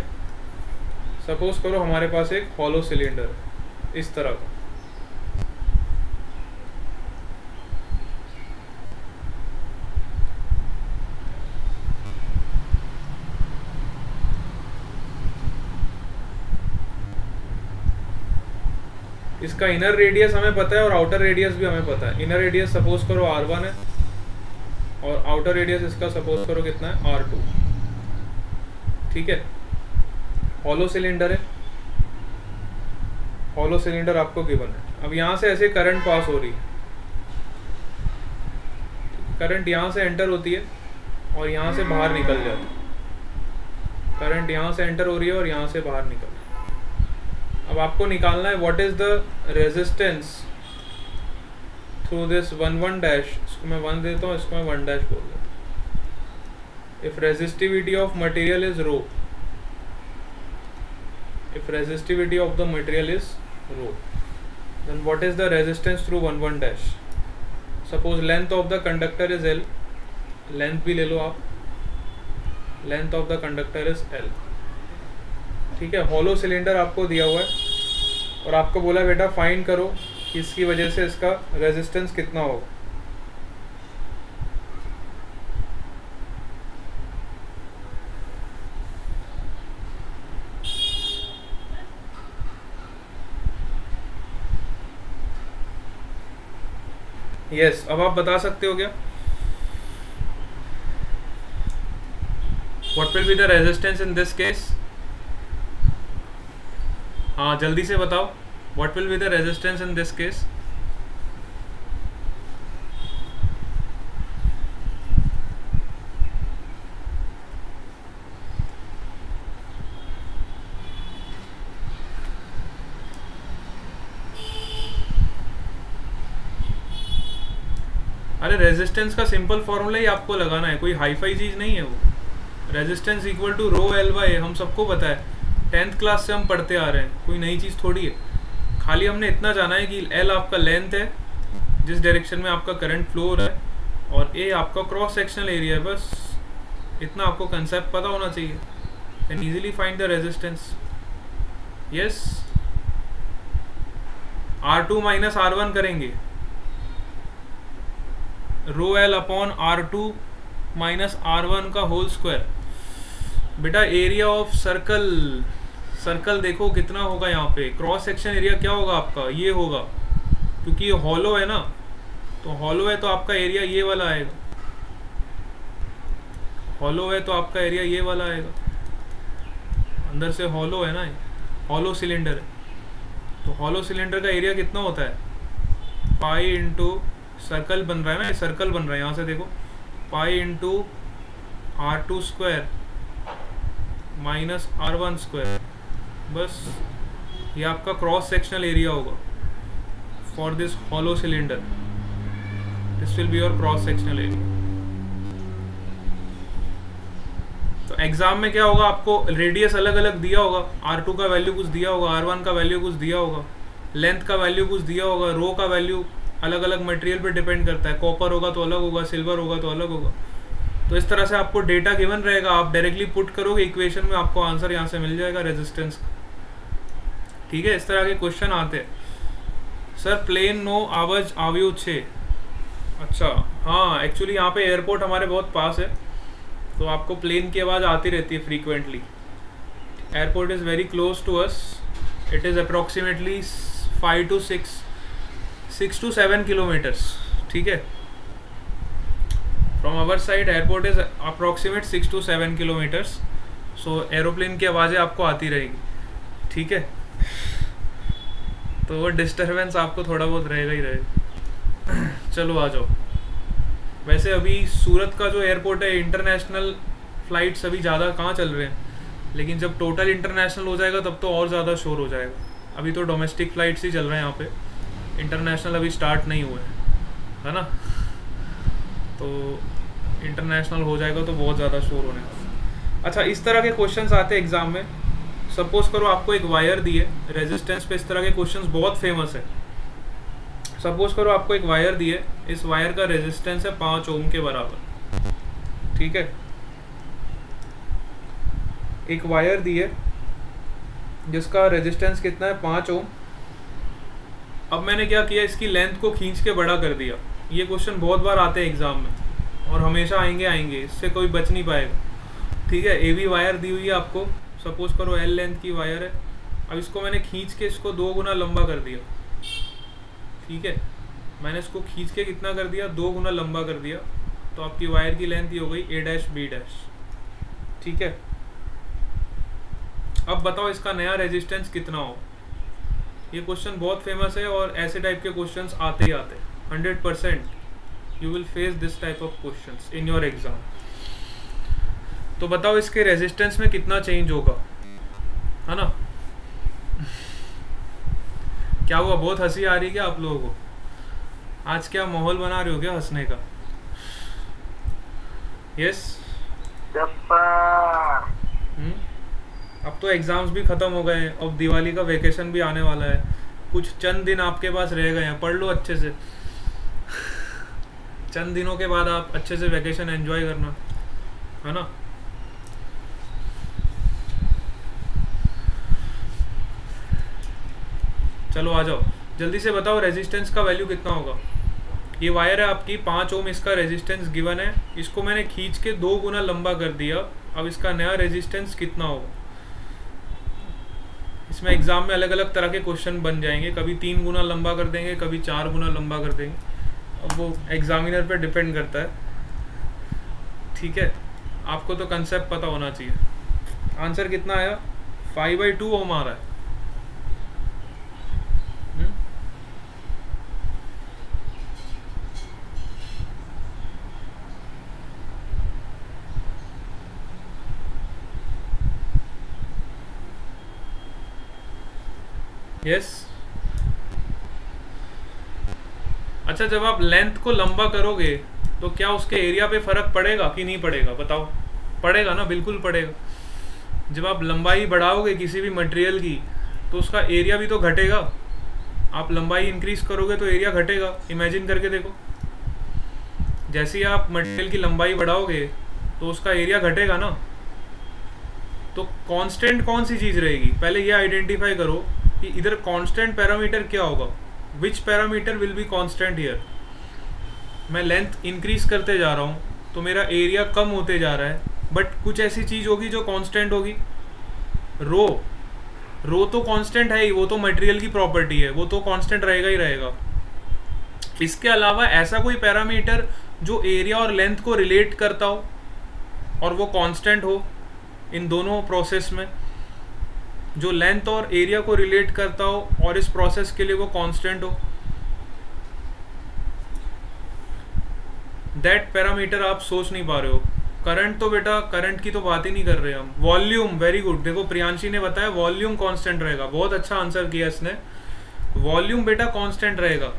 A: सपोज करो हमारे पास एक हॉलो सिलेंडर है इस तरह का इसका इनर रेडियस हमें पता है और आउटर रेडियस भी हमें पता है इनर रेडियस सपोज करो आर वन है और आउटर रेडियस इसका सपोज करो कितना है आर टू ठीक है हॉलो सिलेंडर है हॉलो सिलेंडर आपको गिवन है अब यहाँ से ऐसे करंट पास हो रही है करंट यहाँ से एंटर होती है और यहाँ से बाहर निकल जाती है करंट यहाँ से एंटर हो रही है और यहाँ से बाहर निकल अब आपको निकालना है what is the resistance through this one one dash इसको मैं वन देता हूँ इसको मैं वन डैश बोल देता हूँ if resistivity of material is rho if resistivity of the material is rho then what is the resistance through one one dash suppose length of the conductor is L length भी ले लो आप length of the conductor is L ठीक है hollow cylinder आपको दिया हुआ है और आपको बोला बेटा फाइन करो इसकी वजह से इसका रेजिस्टेंस कितना होगा यस yes, अब आप बता सकते हो क्या what will be the resistance in this case हाँ जल्दी से बताओ what will be the resistance in this case अरे रेजिस्टेंस का सिंपल फॉर्मूला ही आपको लगाना है कोई हाईफाई चीज़ नहीं है वो resistance equal to rho L Y हम सबको पता है टेंथ क्लास से हम पढ़ते आ रहे हैं कोई नई चीज़ थोड़ी है खाली हमने इतना जाना है कि एल आपका लेंथ है जिस डायरेक्शन में आपका करंट फ्लो हो रहा है और ए आपका क्रॉस सेक्शनल एरिया है बस इतना आपको कंसेप्ट पता होना चाहिए can easily find the resistance yes are two minus are one करेंगे rho L upon are two minus are one का होल स्क्वायर बेटा एरिया ऑफ सर्कल सर्कल देखो कितना होगा यहाँ पे क्रॉस सेक्शन एरिया क्या होगा आपका ये होगा क्योंकि ये हॉलो है ना तो हॉलो है तो आपका एरिया ये वाला आएगा हॉलो है तो आपका एरिया ये वाला आएगा अंदर से हॉलो है ना हॉलो सिलेंडर है तो हॉलो सिलेंडर का एरिया कितना होता है पाई इंटू सर्कल बन रहा है ना ये सर्कल बन रहा है यहाँ से देखो pi into R two square minus are one square बस ये आपका क्रॉस सेक्शनल एरिया होगा for this hollow cylinder this will be your cross sectional area तो एग्जाम में क्या होगा आपको रेडियस अलग अलग दिया होगा आर टू का वैल्यू कुछ दिया होगा आर वन का वैल्यू कुछ दिया होगा लेंथ का वैल्यू कुछ दिया होगा रो का वैल्यू अलग अलग मटेरियल पे डिपेंड करता है कॉपर होगा तो अलग होगा सिल्वर होगा तो अलग होगा तो इस तरह से आपको डेटा गिवन रहेगा आप डायरेक्टली पुट करोगे इक्वेशन में आपको आंसर यहाँ से मिल जाएगा रेजिस्टेंस का ठीक है इस तरह के क्वेश्चन आते हैं सर प्लेन नो आवाज आवयु छः अच्छा हाँ एक्चुअली यहाँ पे एयरपोर्ट हमारे बहुत पास है तो आपको प्लेन की आवाज़ आती रहती है frequently airport is very close to us it is approximately five to six six to seven kilometres ठीक है from our side airport is approximate six to seven kilometres so aeroplane की आवाज़ें आपको आती रहेगी ठीक है तो वो डिस्टरबेंस आपको थोड़ा बहुत रहेगा ही रहेगा चलो आ जाओ वैसे अभी सूरत का जो एयरपोर्ट है इंटरनेशनल फ्लाइट अभी ज़्यादा कहाँ चल रहे हैं लेकिन जब टोटल इंटरनेशनल हो जाएगा तब तो और ज़्यादा शोर हो जाएगा अभी तो डोमेस्टिक फ़्लाइट्स ही चल रहे हैं यहाँ पे इंटरनेशनल अभी स्टार्ट नहीं हुए है ना तो इंटरनेशनल हो जाएगा तो बहुत ज़्यादा शोर होने अच्छा इस तरह के क्वेश्चंस आते हैं एग्ज़ाम में सपोज करो आपको एक वायर दी है रेजिस्टेंस पे इस तरह के क्वेश्चंस बहुत फेमस है सपोज करो आपको एक वायर दी है इस वायर का रेजिस्टेंस है पाँच ओम के बराबर ठीक है एक वायर दी है जिसका रेजिस्टेंस कितना है पाँच ओम अब मैंने क्या किया इसकी लेंथ को खींच के बड़ा कर दिया ये क्वेश्चन बहुत बार आते हैं एग्ज़ाम में और हमेशा आएंगे आएंगे इससे कोई बच नहीं पाएगा ठीक है ए वी वायर दी हुई है आपको सपोज करो एल लेंथ की वायर है अब इसको मैंने खींच के इसको दो गुना लंबा कर दिया ठीक है मैंने इसको खींच के कितना कर दिया दो गुना लंबा कर दिया तो आपकी वायर की लेंथ ये हो गई ए डैश बी डैश ठीक है अब बताओ इसका नया रेजिस्टेंस कितना हो ये क्वेश्चन बहुत फेमस है और ऐसे टाइप के क्वेश्चन आते ही आते hundred percent you will face this type of question in your exam तो बताओ इसके रेजिस्टेंस में कितना चेंज होगा है ना क्या हुआ बहुत हंसी आ रही क्या आप लोगों को आज क्या माहौल बना रहे हो क्या हंसने का यस हम्म? अब तो एग्जाम्स भी ख़त्म हो गए हैं अब दिवाली का वेकेशन भी आने वाला है कुछ चंद दिन आपके पास रह गए हैं पढ़ लो अच्छे से चंद दिनों के बाद आप अच्छे से वेकेशन एंजॉय करना है ना चलो आ जाओ जल्दी से बताओ रेजिस्टेंस का वैल्यू कितना होगा ये वायर है आपकी पाँच ओम इसका रेजिस्टेंस गिवन है इसको मैंने खींच के दो गुना लंबा कर दिया अब इसका नया रेजिस्टेंस कितना होगा इसमें एग्ज़ाम में अलग अलग तरह के क्वेश्चन बन जाएंगे कभी तीन गुना लंबा कर देंगे कभी चार गुना लंबा कर देंगे अब वो एग्ज़ामिनर पर डिपेंड करता है ठीक है आपको तो कंसेप्ट पता होना चाहिए आंसर कितना आया फाइव बाई टू ओम आ रहा है यस अच्छा जब आप लेंथ को लंबा करोगे तो क्या उसके एरिया पे फर्क पड़ेगा कि नहीं पड़ेगा बताओ पड़ेगा ना बिल्कुल पड़ेगा जब आप लंबाई बढ़ाओगे किसी भी मटेरियल की तो उसका एरिया भी तो घटेगा आप लंबाई इंक्रीज करोगे तो एरिया घटेगा इमेजिन करके देखो जैसे ही आप मटेरियल की लंबाई बढ़ाओगे तो उसका एरिया घटेगा ना तो कांस्टेंट कौन सी चीज़ रहेगी पहले ये आइडेंटिफाई करो कि इधर कांस्टेंट पैरामीटर क्या होगा which parameter will be constant here मैं लेंथ इंक्रीज करते जा रहा हूँ तो मेरा एरिया कम होते जा रहा है बट कुछ ऐसी चीज़ होगी जो कांस्टेंट होगी रो रो तो कांस्टेंट है ही वो तो मटेरियल की प्रॉपर्टी है वो तो कांस्टेंट रहेगा ही रहेगा इसके अलावा ऐसा कोई पैरामीटर जो एरिया और लेंथ को रिलेट करता हो और वो कांस्टेंट हो इन दोनों प्रोसेस में जो लेंथ और एरिया को रिलेट करता हो और इस प्रोसेस के लिए वो कांस्टेंट हो दैट पैरामीटर आप सोच नहीं पा रहे हो करंट तो बेटा करंट की तो बात ही नहीं कर रहे हम वॉल्यूम वेरी गुड देखो प्रियांशी ने बताया वॉल्यूम कांस्टेंट रहेगा बहुत अच्छा आंसर किया इसने वॉल्यूम बेटा कांस्टेंट रहेगा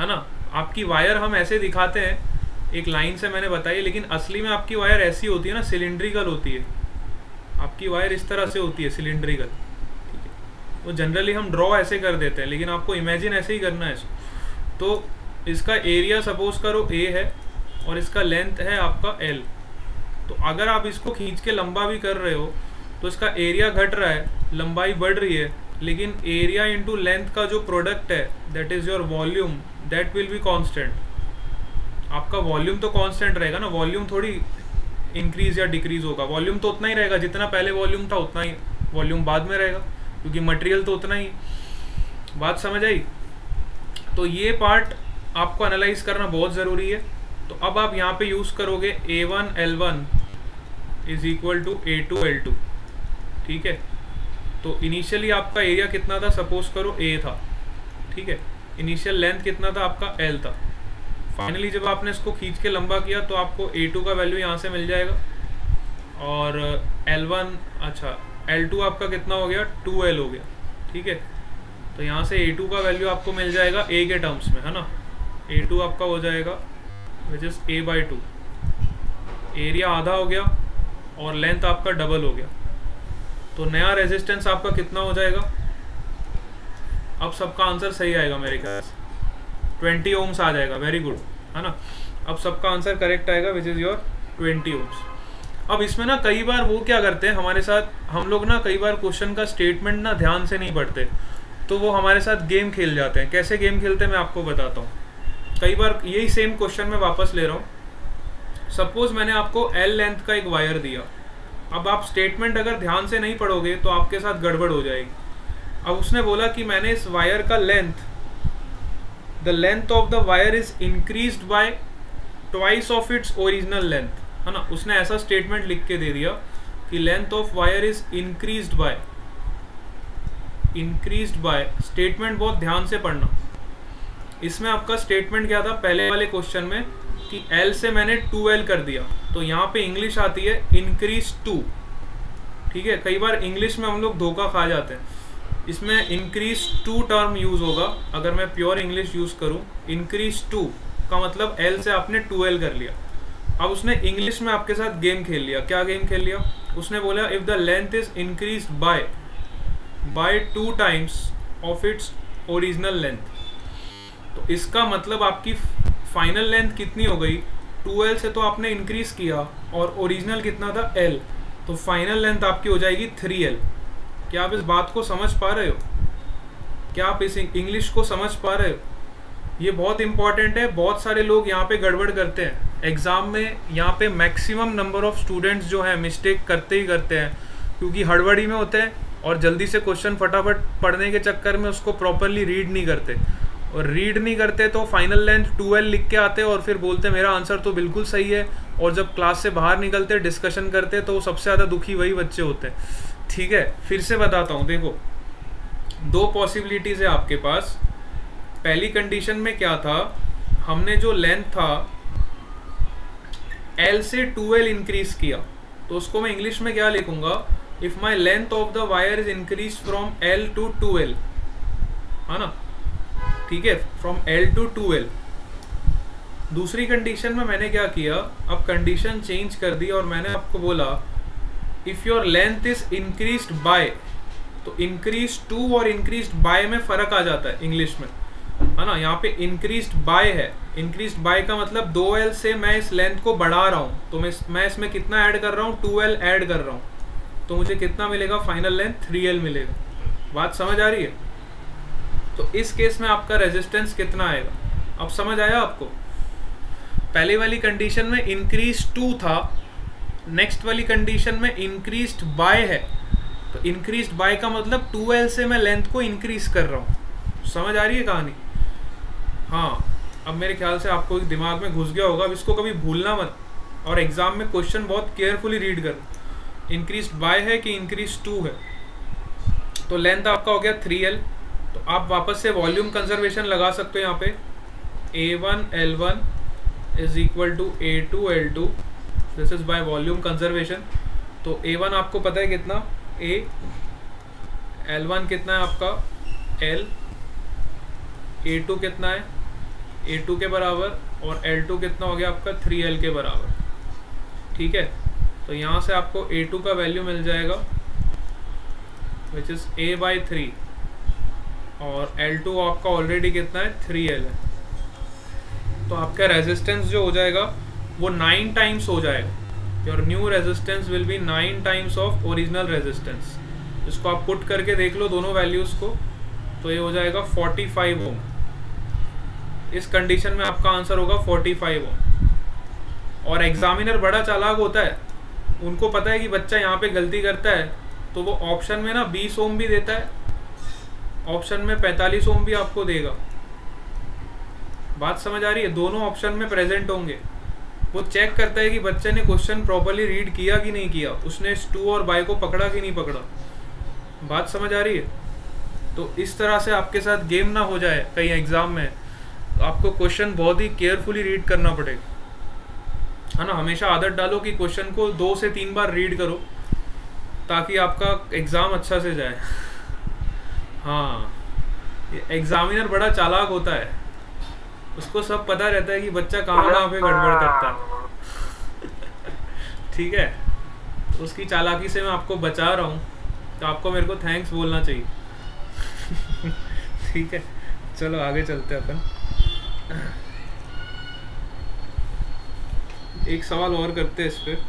A: है ना आपकी वायर हम ऐसे दिखाते हैं एक लाइन से मैंने बताई लेकिन असली में आपकी वायर ऐसी होती है ना सिलेंड्रिकल होती है आपकी वायर इस तरह से होती है सिलेंड्रिकल ठीक है वो तो जनरली हम ड्रॉ ऐसे कर देते हैं लेकिन आपको इमेजिन ऐसे ही करना है तो इसका एरिया सपोज करो ए है और इसका लेंथ है आपका एल तो अगर आप इसको खींच के लंबा भी कर रहे हो तो इसका एरिया घट रहा है लंबाई बढ़ रही है लेकिन एरिया इंटू लेंथ का जो प्रोडक्ट है that is your volume that will be constant आपका वॉल्यूम तो कांस्टेंट रहेगा ना वॉल्यूम थोड़ी इंक्रीज या डिक्रीज होगा वॉल्यूम तो उतना ही रहेगा जितना पहले वॉल्यूम था उतना ही वॉल्यूम बाद में रहेगा क्योंकि मटेरियल तो उतना ही बात समझ आई तो ये पार्ट आपको एनालाइज करना बहुत ज़रूरी है तो अब आप यहाँ पे यूज़ करोगे A one L one is equal to A two L two ठीक है तो इनिशियली आपका एरिया कितना था सपोज करो ए था ठीक है इनिशियल लेंथ कितना था आपका एल था फाइनली जब आपने इसको खींच के लंबा किया तो आपको ए टू का वैल्यू यहाँ से मिल जाएगा और एल uh, वन अच्छा एल टू आपका कितना हो गया टू एल हो गया ठीक है तो यहाँ से ए टू का वैल्यू आपको मिल जाएगा ए के टर्म्स में है ना ए टू आपका हो जाएगा which is A by two area आधा हो गया और लेंथ आपका डबल हो गया तो नया रेजिस्टेंस आपका कितना हो जाएगा अब सबका आंसर सही आएगा मेरे ख्याल से ट्वेंटी ओम्स आ जाएगा वेरी गुड है ना अब सबका आंसर करेक्ट आएगा which is your twenty ohms अब इसमें ना कई बार वो क्या करते हैं हमारे साथ हम लोग ना कई बार क्वेश्चन का स्टेटमेंट ना ध्यान से नहीं पढ़ते तो वो हमारे साथ गेम खेल जाते हैं कैसे गेम खेलते हैं मैं आपको बताता हूँ कई बार यही सेम क्वेश्चन मैं वापस ले रहा हूँ सपोज मैंने आपको एल लेंथ का एक वायर दिया अब आप स्टेटमेंट अगर ध्यान से नहीं पढ़ोगे तो आपके साथ गड़बड़ हो जाएगी अब उसने बोला कि मैंने इस वायर का length the length of the wire is increase by twice of its original length है ना उसने ऐसा स्टेटमेंट लिख के दे दिया कि length of wire is increase by increase by statement बहुत ध्यान से पढ़ना इसमें आपका स्टेटमेंट क्या था पहले वाले क्वेश्चन में कि एल से मैंने टू एल कर दिया तो यहाँ पे इंग्लिश आती है इंक्रीज टू ठीक है कई बार इंग्लिश में हम लोग धोखा खा जाते हैं इसमें इंक्रीज टू टर्म यूज होगा अगर मैं प्योर इंग्लिश यूज करूँ इंक्रीज टू का मतलब एल से आपने टू एल कर लिया अब उसने इंग्लिश में आपके साथ गेम खेल लिया क्या गेम खेल लिया उसने बोला if the length is increase by bye two times of its original length तो इसका मतलब आपकी फाइनल लेंथ कितनी हो गई टू एल से तो आपने इंक्रीज किया और ओरिजिनल कितना था एल तो फाइनल लेंथ आपकी हो जाएगी थ्री एल क्या आप इस बात को समझ पा रहे हो क्या आप इस इंग्लिश को समझ पा रहे हो ये बहुत इंपॉर्टेंट है बहुत सारे लोग यहाँ पे गड़बड़ करते हैं एग्ज़ाम में यहाँ पे मैक्सिमम नंबर ऑफ स्टूडेंट्स जो हैं मिस्टेक करते ही करते हैं क्योंकि हड़बड़ी में होते हैं और जल्दी से क्वेश्चन फटाफट पढ़ने के चक्कर में उसको प्रॉपरली रीड नहीं करते और रीड नहीं करते तो फाइनल लेंथ टूवेल्व लिख के आते और फिर बोलते मेरा आंसर तो बिल्कुल सही है और जब क्लास से बाहर निकलते डिस्कशन करते तो सबसे ज़्यादा दुखी वही बच्चे होते हैं ठीक है फिर से बताता हूँ देखो दो पॉसिबिलिटीज़ है आपके पास पहली कंडीशन में क्या था हमने जो लेंथ था एल से टू एल इंक्रीज किया तो उसको मैं इंग्लिश में क्या लिखूंगा if my length of the wire is increase from L to two L है ना ठीक है from L to two L दूसरी कंडीशन में मैंने क्या किया अब कंडीशन चेंज कर दी और मैंने आपको बोला if your length is increase by तो इंक्रीज टू और इंक्रीज बाय में फर्क आ जाता है इंग्लिश में है ना यहाँ पे इंक्रीज बाय है इंक्रीज बाय का मतलब दो एल से मैं इस लेंथ को बढ़ा रहा हूँ तो मैं मैं इसमें कितना ऐड कर रहा हूँ टू एल एड कर रहा हूँ तो मुझे कितना मिलेगा फाइनल लेंथ थ्री एल मिलेगा बात समझ आ रही है तो इस केस में आपका रेजिस्टेंस कितना आएगा अब समझ आया आपको पहले वाली कंडीशन में इंक्रीज टू था नेक्स्ट वाली कंडीशन में इंक्रीज बाय है तो इंक्रीज बाय का मतलब टू एल से मैं लेंथ को इंक्रीज कर रहा हूँ समझ आ रही है कहानी हाँ अब मेरे ख्याल से आपको दिमाग में घुस गया होगा अब इसको कभी भूलना मत और एग्ज़ाम में क्वेश्चन बहुत केयरफुली रीड कर इंक्रीज बाय है कि इंक्रीज टू है तो लेंथ आपका हो गया थ्री एल तो आप वापस से वॉल्यूम कंजर्वेशन लगा सकते हो यहाँ पे A one L one is equal to A two L two this is by volume conservation तो ए वन आपको पता है कितना ए एल वन कितना है आपका एल ए टू कितना है ए टू के बराबर और एल टू कितना हो गया आपका थ्री एल के बराबर ठीक है तो यहाँ से आपको ए टू का वैल्यू मिल जाएगा which is A by three और एल टू आपका ऑलरेडी कितना है थ्री एल है तो आपका रेजिस्टेंस जो हो जाएगा वो नाइन टाइम्स हो जाएगा your new resistance will be nine times of original resistance इसको आप पुट करके देख लो दोनों वैल्यूज़ को तो ये हो जाएगा 45 फाइव ओम इस कंडीशन में आपका आंसर होगा 45 फाइव ओम और एग्जामिनर बड़ा चालाक होता है उनको पता है कि बच्चा यहाँ पे गलती करता है तो वो ऑप्शन में ना 20 ओम भी देता है ऑप्शन में 45 ओम भी आपको देगा बात समझ आ रही है दोनों ऑप्शन में प्रेजेंट होंगे वो चेक करता है कि बच्चे ने क्वेश्चन प्रॉपरली रीड किया कि नहीं किया उसने टू और बाई को पकड़ा कि नहीं पकड़ा बात समझ आ रही है तो इस तरह से आपके साथ गेम ना हो जाए कहीं एग्ज़ाम में तो आपको क्वेश्चन बहुत ही केयरफुली रीड करना पड़ेगा है ना हमेशा आदत डालो कि क्वेश्चन को दो से तीन बार रीड करो ताकि आपका एग्ज़ाम अच्छा से जाए हाँ एग्ज़ामिनर बड़ा चालाक होता है उसको सब पता रहता है कि बच्चा कहाँ कहाँ पे गड़बड़ करता है ठीक है उसकी चालाकी से मैं आपको बचा रहा हूँ तो आपको मेरे को थैंक्स बोलना चाहिए ठीक है चलो आगे चलते हैं अपन एक सवाल और करते हैं इस पर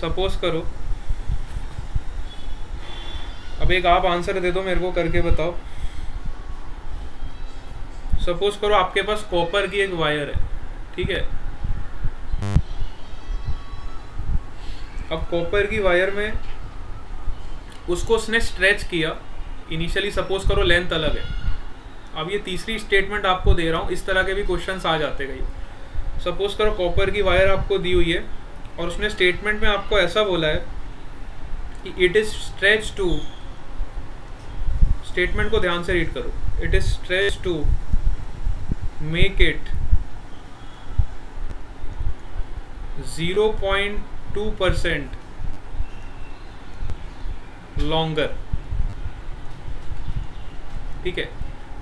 A: सपोज करो अब एक आप आंसर दे दो मेरे को करके बताओ सपोज करो आपके पास कॉपर की एक वायर है ठीक है अब कॉपर की वायर में उसको उसने स्ट्रेच किया इनिशियली सपोज करो लेंथ अलग है अब ये तीसरी स्टेटमेंट आपको दे रहा हूँ इस तरह के भी क्वेश्चन आ जाते कई सपोज करो कॉपर की वायर आपको दी हुई है और उसने स्टेटमेंट में आपको ऐसा बोला है कि it is stretch to statement को ध्यान से रीड करो it is stretch to make it 0.2% longer ठीक है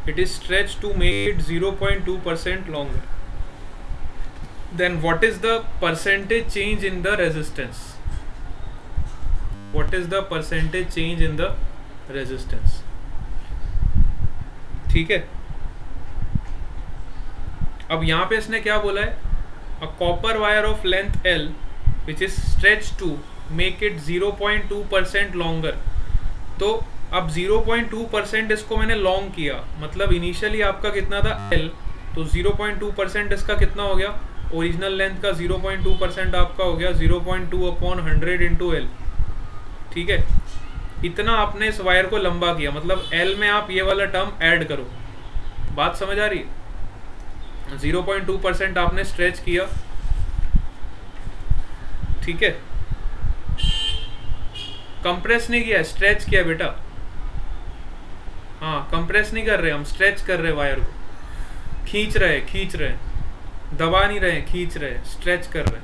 A: it is stretch to make it 0.2% point longer then what is the percentage change in the resistance what is the percentage change in the resistance ठीक है अब यहाँ पे इसने क्या बोला है a copper wire of length L which is stretch to make it 0.2 percent longer तो अब 0.2 परसेंट इसको मैंने लॉन्ग किया मतलब इनिशियली आपका कितना था एल तो 0.2 परसेंट इसका कितना हो गया ओरिजिनल लेंथ का 0.2 परसेंट आपका हो गया 0.2 अपॉन हंड्रेड इंटू एल ठीक है इतना आपने इस वायर को लंबा किया मतलब एल में आप ये वाला टर्म ऐड करो बात समझ आ रही है 0.2 परसेंट आपने स्ट्रेच किया ठीक है कंप्रेस नहीं किया स्ट्रेच किया बेटा हाँ कंप्रेस नहीं कर रहे हम स्ट्रेच कर रहे वायर को खींच रहे खींच रहे दबा नहीं रहे खींच रहे स्ट्रेच कर रहे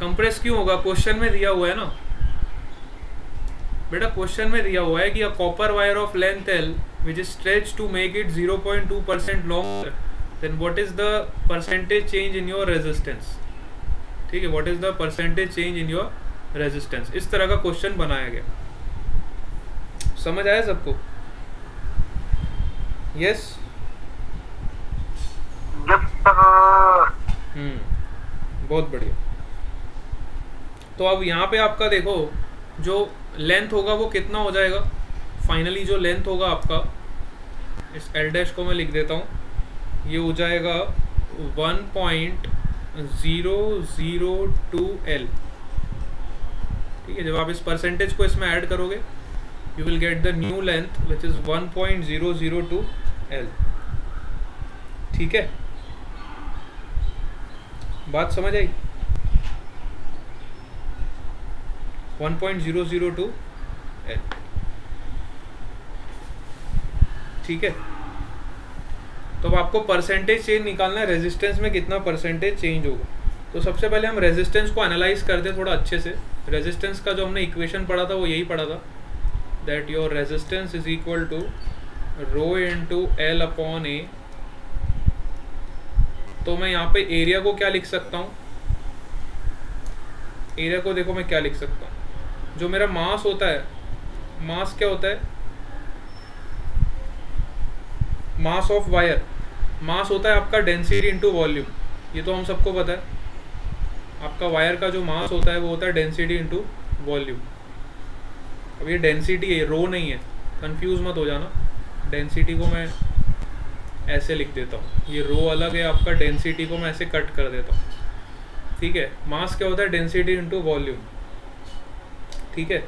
A: कंप्रेस क्यों होगा क्वेश्चन में दिया हुआ है ना बेटा क्वेश्चन में दिया हुआ है कि a copper wire of length L which is stretch to make it zero point two percent long then what is the percentage change in your resistance ठीक है what is the percentage change in your resistance इस तरह का question बनाया गया समझ आया सबको यस हम्म बहुत बढ़िया तो अब यहाँ पे आपका देखो जो लेंथ होगा वो कितना हो जाएगा फाइनली जो लेंथ होगा आपका इस एल डैश को मैं लिख देता हूँ ये हो जाएगा one point zero zero two L ठीक है जब आप इस परसेंटेज को इसमें ऐड करोगे you will get the new length which is one point zero zero two L ठीक है बात समझ आई one point zero zero two L ठीक है तो आपको परसेंटेज चेंज निकालना है रेजिस्टेंस में कितना परसेंटेज चेंज होगा तो सबसे पहले हम रेजिस्टेंस को एनालाइज करते हैं थोड़ा अच्छे से रेजिस्टेंस का जो हमने इक्वेशन पढ़ा था वो यही पढ़ा था that your resistance is equal to rho into L upon A तो मैं यहाँ पे एरिया को क्या लिख सकता हूँ एरिया को देखो मैं क्या लिख सकता हूँ जो मेरा मास होता है मास क्या होता है मास ऑफ वायर मास होता है आपका डेंसिटी इंटू वॉल्यूम ये तो हम सबको पता है आपका वायर का जो मास होता है वो होता है डेंसिटी इंटू वॉल्यूम अब ये डेंसिटी है रो नहीं है कंफ्यूज मत हो जाना डेंसिटी को मैं ऐसे लिख देता हूँ ये रो अलग है आपका डेंसिटी को मैं ऐसे कट कर देता हूँ ठीक है मास क्या होता है डेंसिटी इंटू वॉल्यूम ठीक है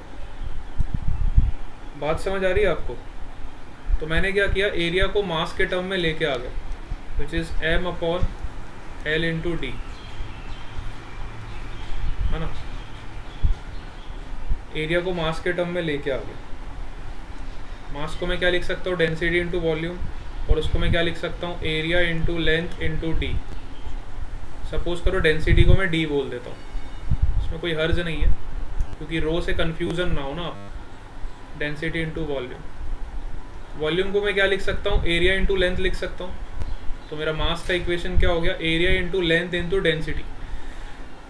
A: बात समझ आ रही है आपको तो मैंने क्या किया एरिया को मास के टर्म में लेके आ गया which is M upon L into D है ना एरिया को मास के टर्म में लेके आ गया मास को मैं क्या लिख सकता हूँ डेंसिटी इंटू वॉल्यूम और उसको मैं क्या लिख सकता हूँ area into length into D suppose करो डेंसिटी को मैं डी बोल देता हूँ इसमें कोई हर्ज नहीं है क्योंकि रो से कन्फ्यूज़न ना हो ना डेंसिटी इंटू वॉल्यूम वॉल्यूम को मैं क्या लिख सकता हूँ एरिया इंटू लेंथ लिख सकता हूँ तो मेरा मास का इक्वेशन क्या हो गया area into length into density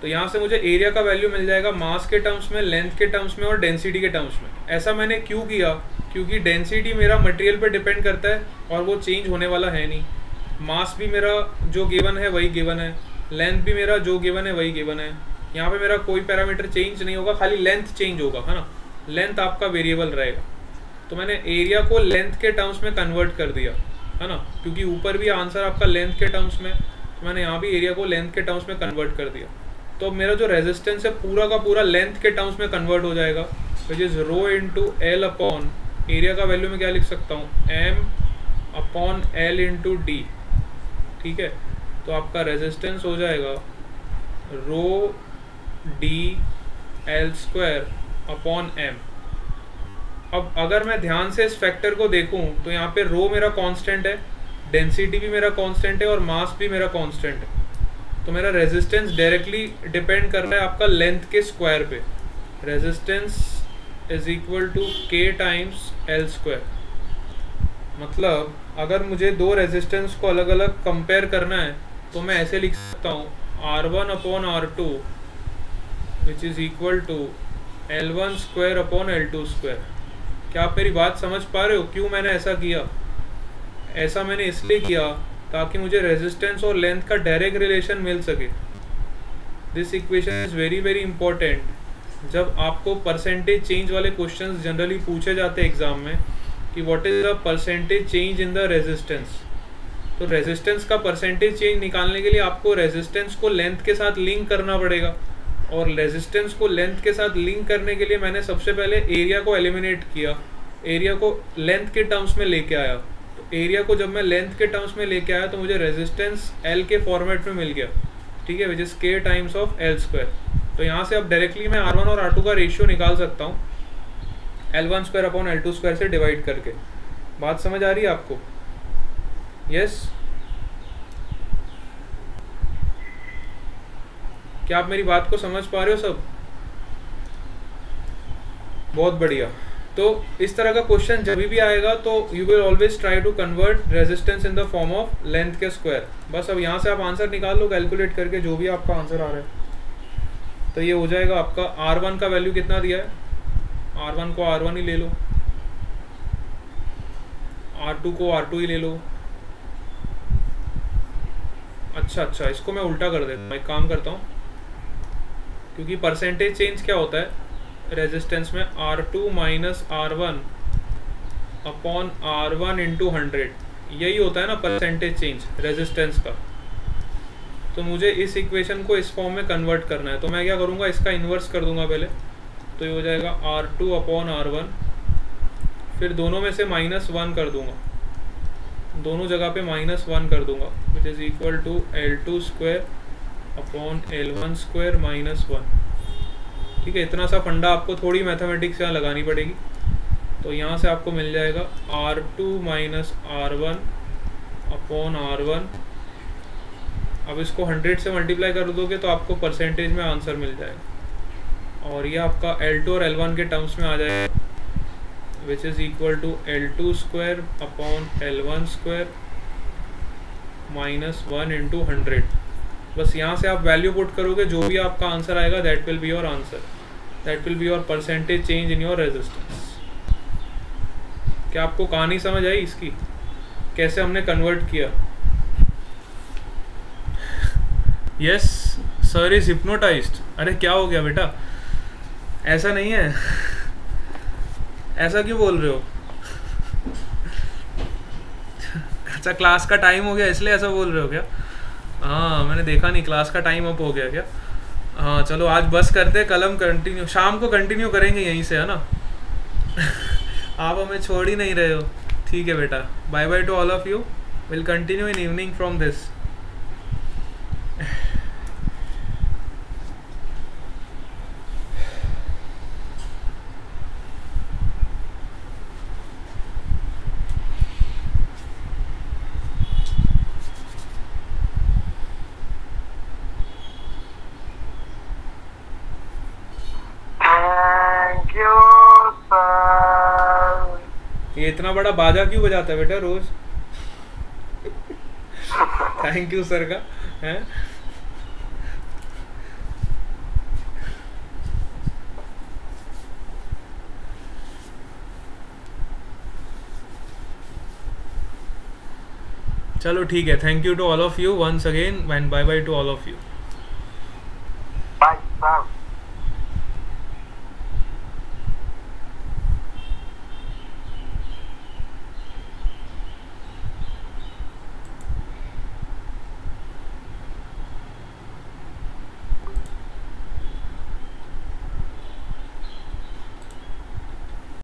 A: तो यहाँ से मुझे एरिया का वैल्यू मिल जाएगा मास के टर्म्स में लेंथ के टर्म्स में और डेंसिटी के टर्म्स में ऐसा मैंने क्यों किया क्योंकि डेंसिटी मेरा मटेरियल पे डिपेंड करता है और वो चेंज होने वाला है नहीं मास भी मेरा जो गिवन है वही गिवन है लेंथ भी मेरा जो गिवन है वही गिवन है यहाँ पे मेरा कोई पैरामीटर चेंज नहीं होगा खाली लेंथ चेंज होगा है ना लेंथ आपका वेरिएबल रहेगा तो मैंने एरिया को लेंथ के टर्म्स में कन्वर्ट कर दिया है ना क्योंकि ऊपर भी आंसर आपका लेंथ के टर्म्स में तो मैंने यहाँ भी एरिया को लेंथ के टर्म्स में कन्वर्ट कर दिया तो मेरा जो रेजिस्टेंस है पूरा का पूरा लेंथ के टर्म्स में कन्वर्ट हो जाएगा which is rho into L upon area का वैल्यू में क्या लिख सकता हूँ M upon L into D ठीक है तो आपका रेजिस्टेंस हो जाएगा rho D L square upon M अब अगर मैं ध्यान से इस फैक्टर को देखूं तो यहाँ पे रो मेरा कांस्टेंट है डेंसिटी भी मेरा कांस्टेंट है और मास भी मेरा कांस्टेंट है तो मेरा रेजिस्टेंस डायरेक्टली डिपेंड कर रहा है आपका लेंथ के स्क्वायर पे resistance is equal to K times L square मतलब अगर मुझे दो रेजिस्टेंस को अलग अलग कंपेयर करना है तो मैं ऐसे लिख सकता हूँ R one upon are two which is equal to L one square upon L two square क्या आप मेरी बात समझ पा रहे हो क्यों मैंने ऐसा किया ऐसा मैंने इसलिए किया ताकि मुझे रेजिस्टेंस और लेंथ का डायरेक्ट रिलेशन मिल सके this equation is very very important जब आपको परसेंटेज चेंज वाले क्वेश्चंस जनरली पूछे जाते हैं एग्ज़ाम में कि what is the percentage change in the resistance तो रेजिस्टेंस का परसेंटेज चेंज निकालने के लिए आपको रेजिस्टेंस को लेंथ के साथ लिंक करना पड़ेगा और रेजिस्टेंस को लेंथ के साथ लिंक करने के लिए मैंने सबसे पहले एरिया को एलिमिनेट किया एरिया को लेंथ के टर्म्स में लेके आया तो एरिया को जब मैं लेंथ के टर्म्स में लेके आया तो मुझे रेजिस्टेंस एल के फॉर्मेट में मिल गया ठीक है which is K times of L square तो यहाँ से अब डायरेक्टली मैं आर वन और आर टू का रेशियो निकाल सकता हूँ L one square upon L two square से डिवाइड करके बात समझ आ रही है आपको यस yes? क्या आप मेरी बात को समझ पा रहे हो सब बहुत बढ़िया तो इस तरह का क्वेश्चन जब भी आएगा तो you will always try to convert resistance in the form of length के स्क्वायर बस अब यहाँ से आप आंसर निकाल लो कैलकुलेट करके जो भी आपका आंसर आ रहा है तो ये हो जाएगा आपका आर वन का वैल्यू कितना दिया है आर वन को आर वन ही ले लो आर टू को आर टू ही ले लो अच्छा अच्छा इसको मैं उल्टा कर देता हूँ एक काम करता हूँ क्योंकि परसेंटेज चेंज क्या होता है रेजिस्टेंस में R two minus are one upon R one into hundred यही होता है ना परसेंटेज चेंज रेजिस्टेंस का तो मुझे इस इक्वेशन को इस फॉर्म में कन्वर्ट करना है तो मैं क्या करूँगा इसका इन्वर्स कर दूंगा पहले तो ये हो जाएगा R two upon R one फिर दोनों में से माइनस वन कर दूंगा दोनों जगह पे माइनस वन कर दूंगा which is equal to L two square upon L one square minus one ठीक है इतना सा फंडा आपको थोड़ी मैथमेटिक्स यहाँ लगानी पड़ेगी तो यहाँ से आपको मिल जाएगा R two minus are one upon R one अब इसको हंड्रेड से मल्टीप्लाई कर दोगे तो आपको परसेंटेज में आंसर मिल जाएगा और ये आपका एल टू और एल वन के टर्म्स में आ जाएगा which is equal to L two square upon L one square minus one into hundred बस यहाँ से आप वैल्यू पुट करोगे जो भी आपका आंसर आएगा that will be your answer that will be your percentage change in your resistance क्या आपको कहानी समझ आई इसकी कैसे हमने कन्वर्ट किया यस सर इज हिप्नोटाइज अरे क्या हो गया बेटा ऐसा नहीं है ऐसा क्यों बोल रहे हो अच्छा क्लास का टाइम हो गया इसलिए ऐसा बोल रहे हो क्या हाँ मैंने देखा नहीं क्लास का टाइम अप हो गया क्या हाँ चलो आज बस करते कलम कंटिन्यू शाम को कंटिन्यू करेंगे यहीं से है ना आप हमें छोड़ ही नहीं रहे हो ठीक है बेटा bye bye to all of you will continue in evening from this इतना बड़ा बाजा क्यों बजाता है बेटा रोज थैंक यू सर का है चलो ठीक है thank you to all of you once again and bye bye to all of you bye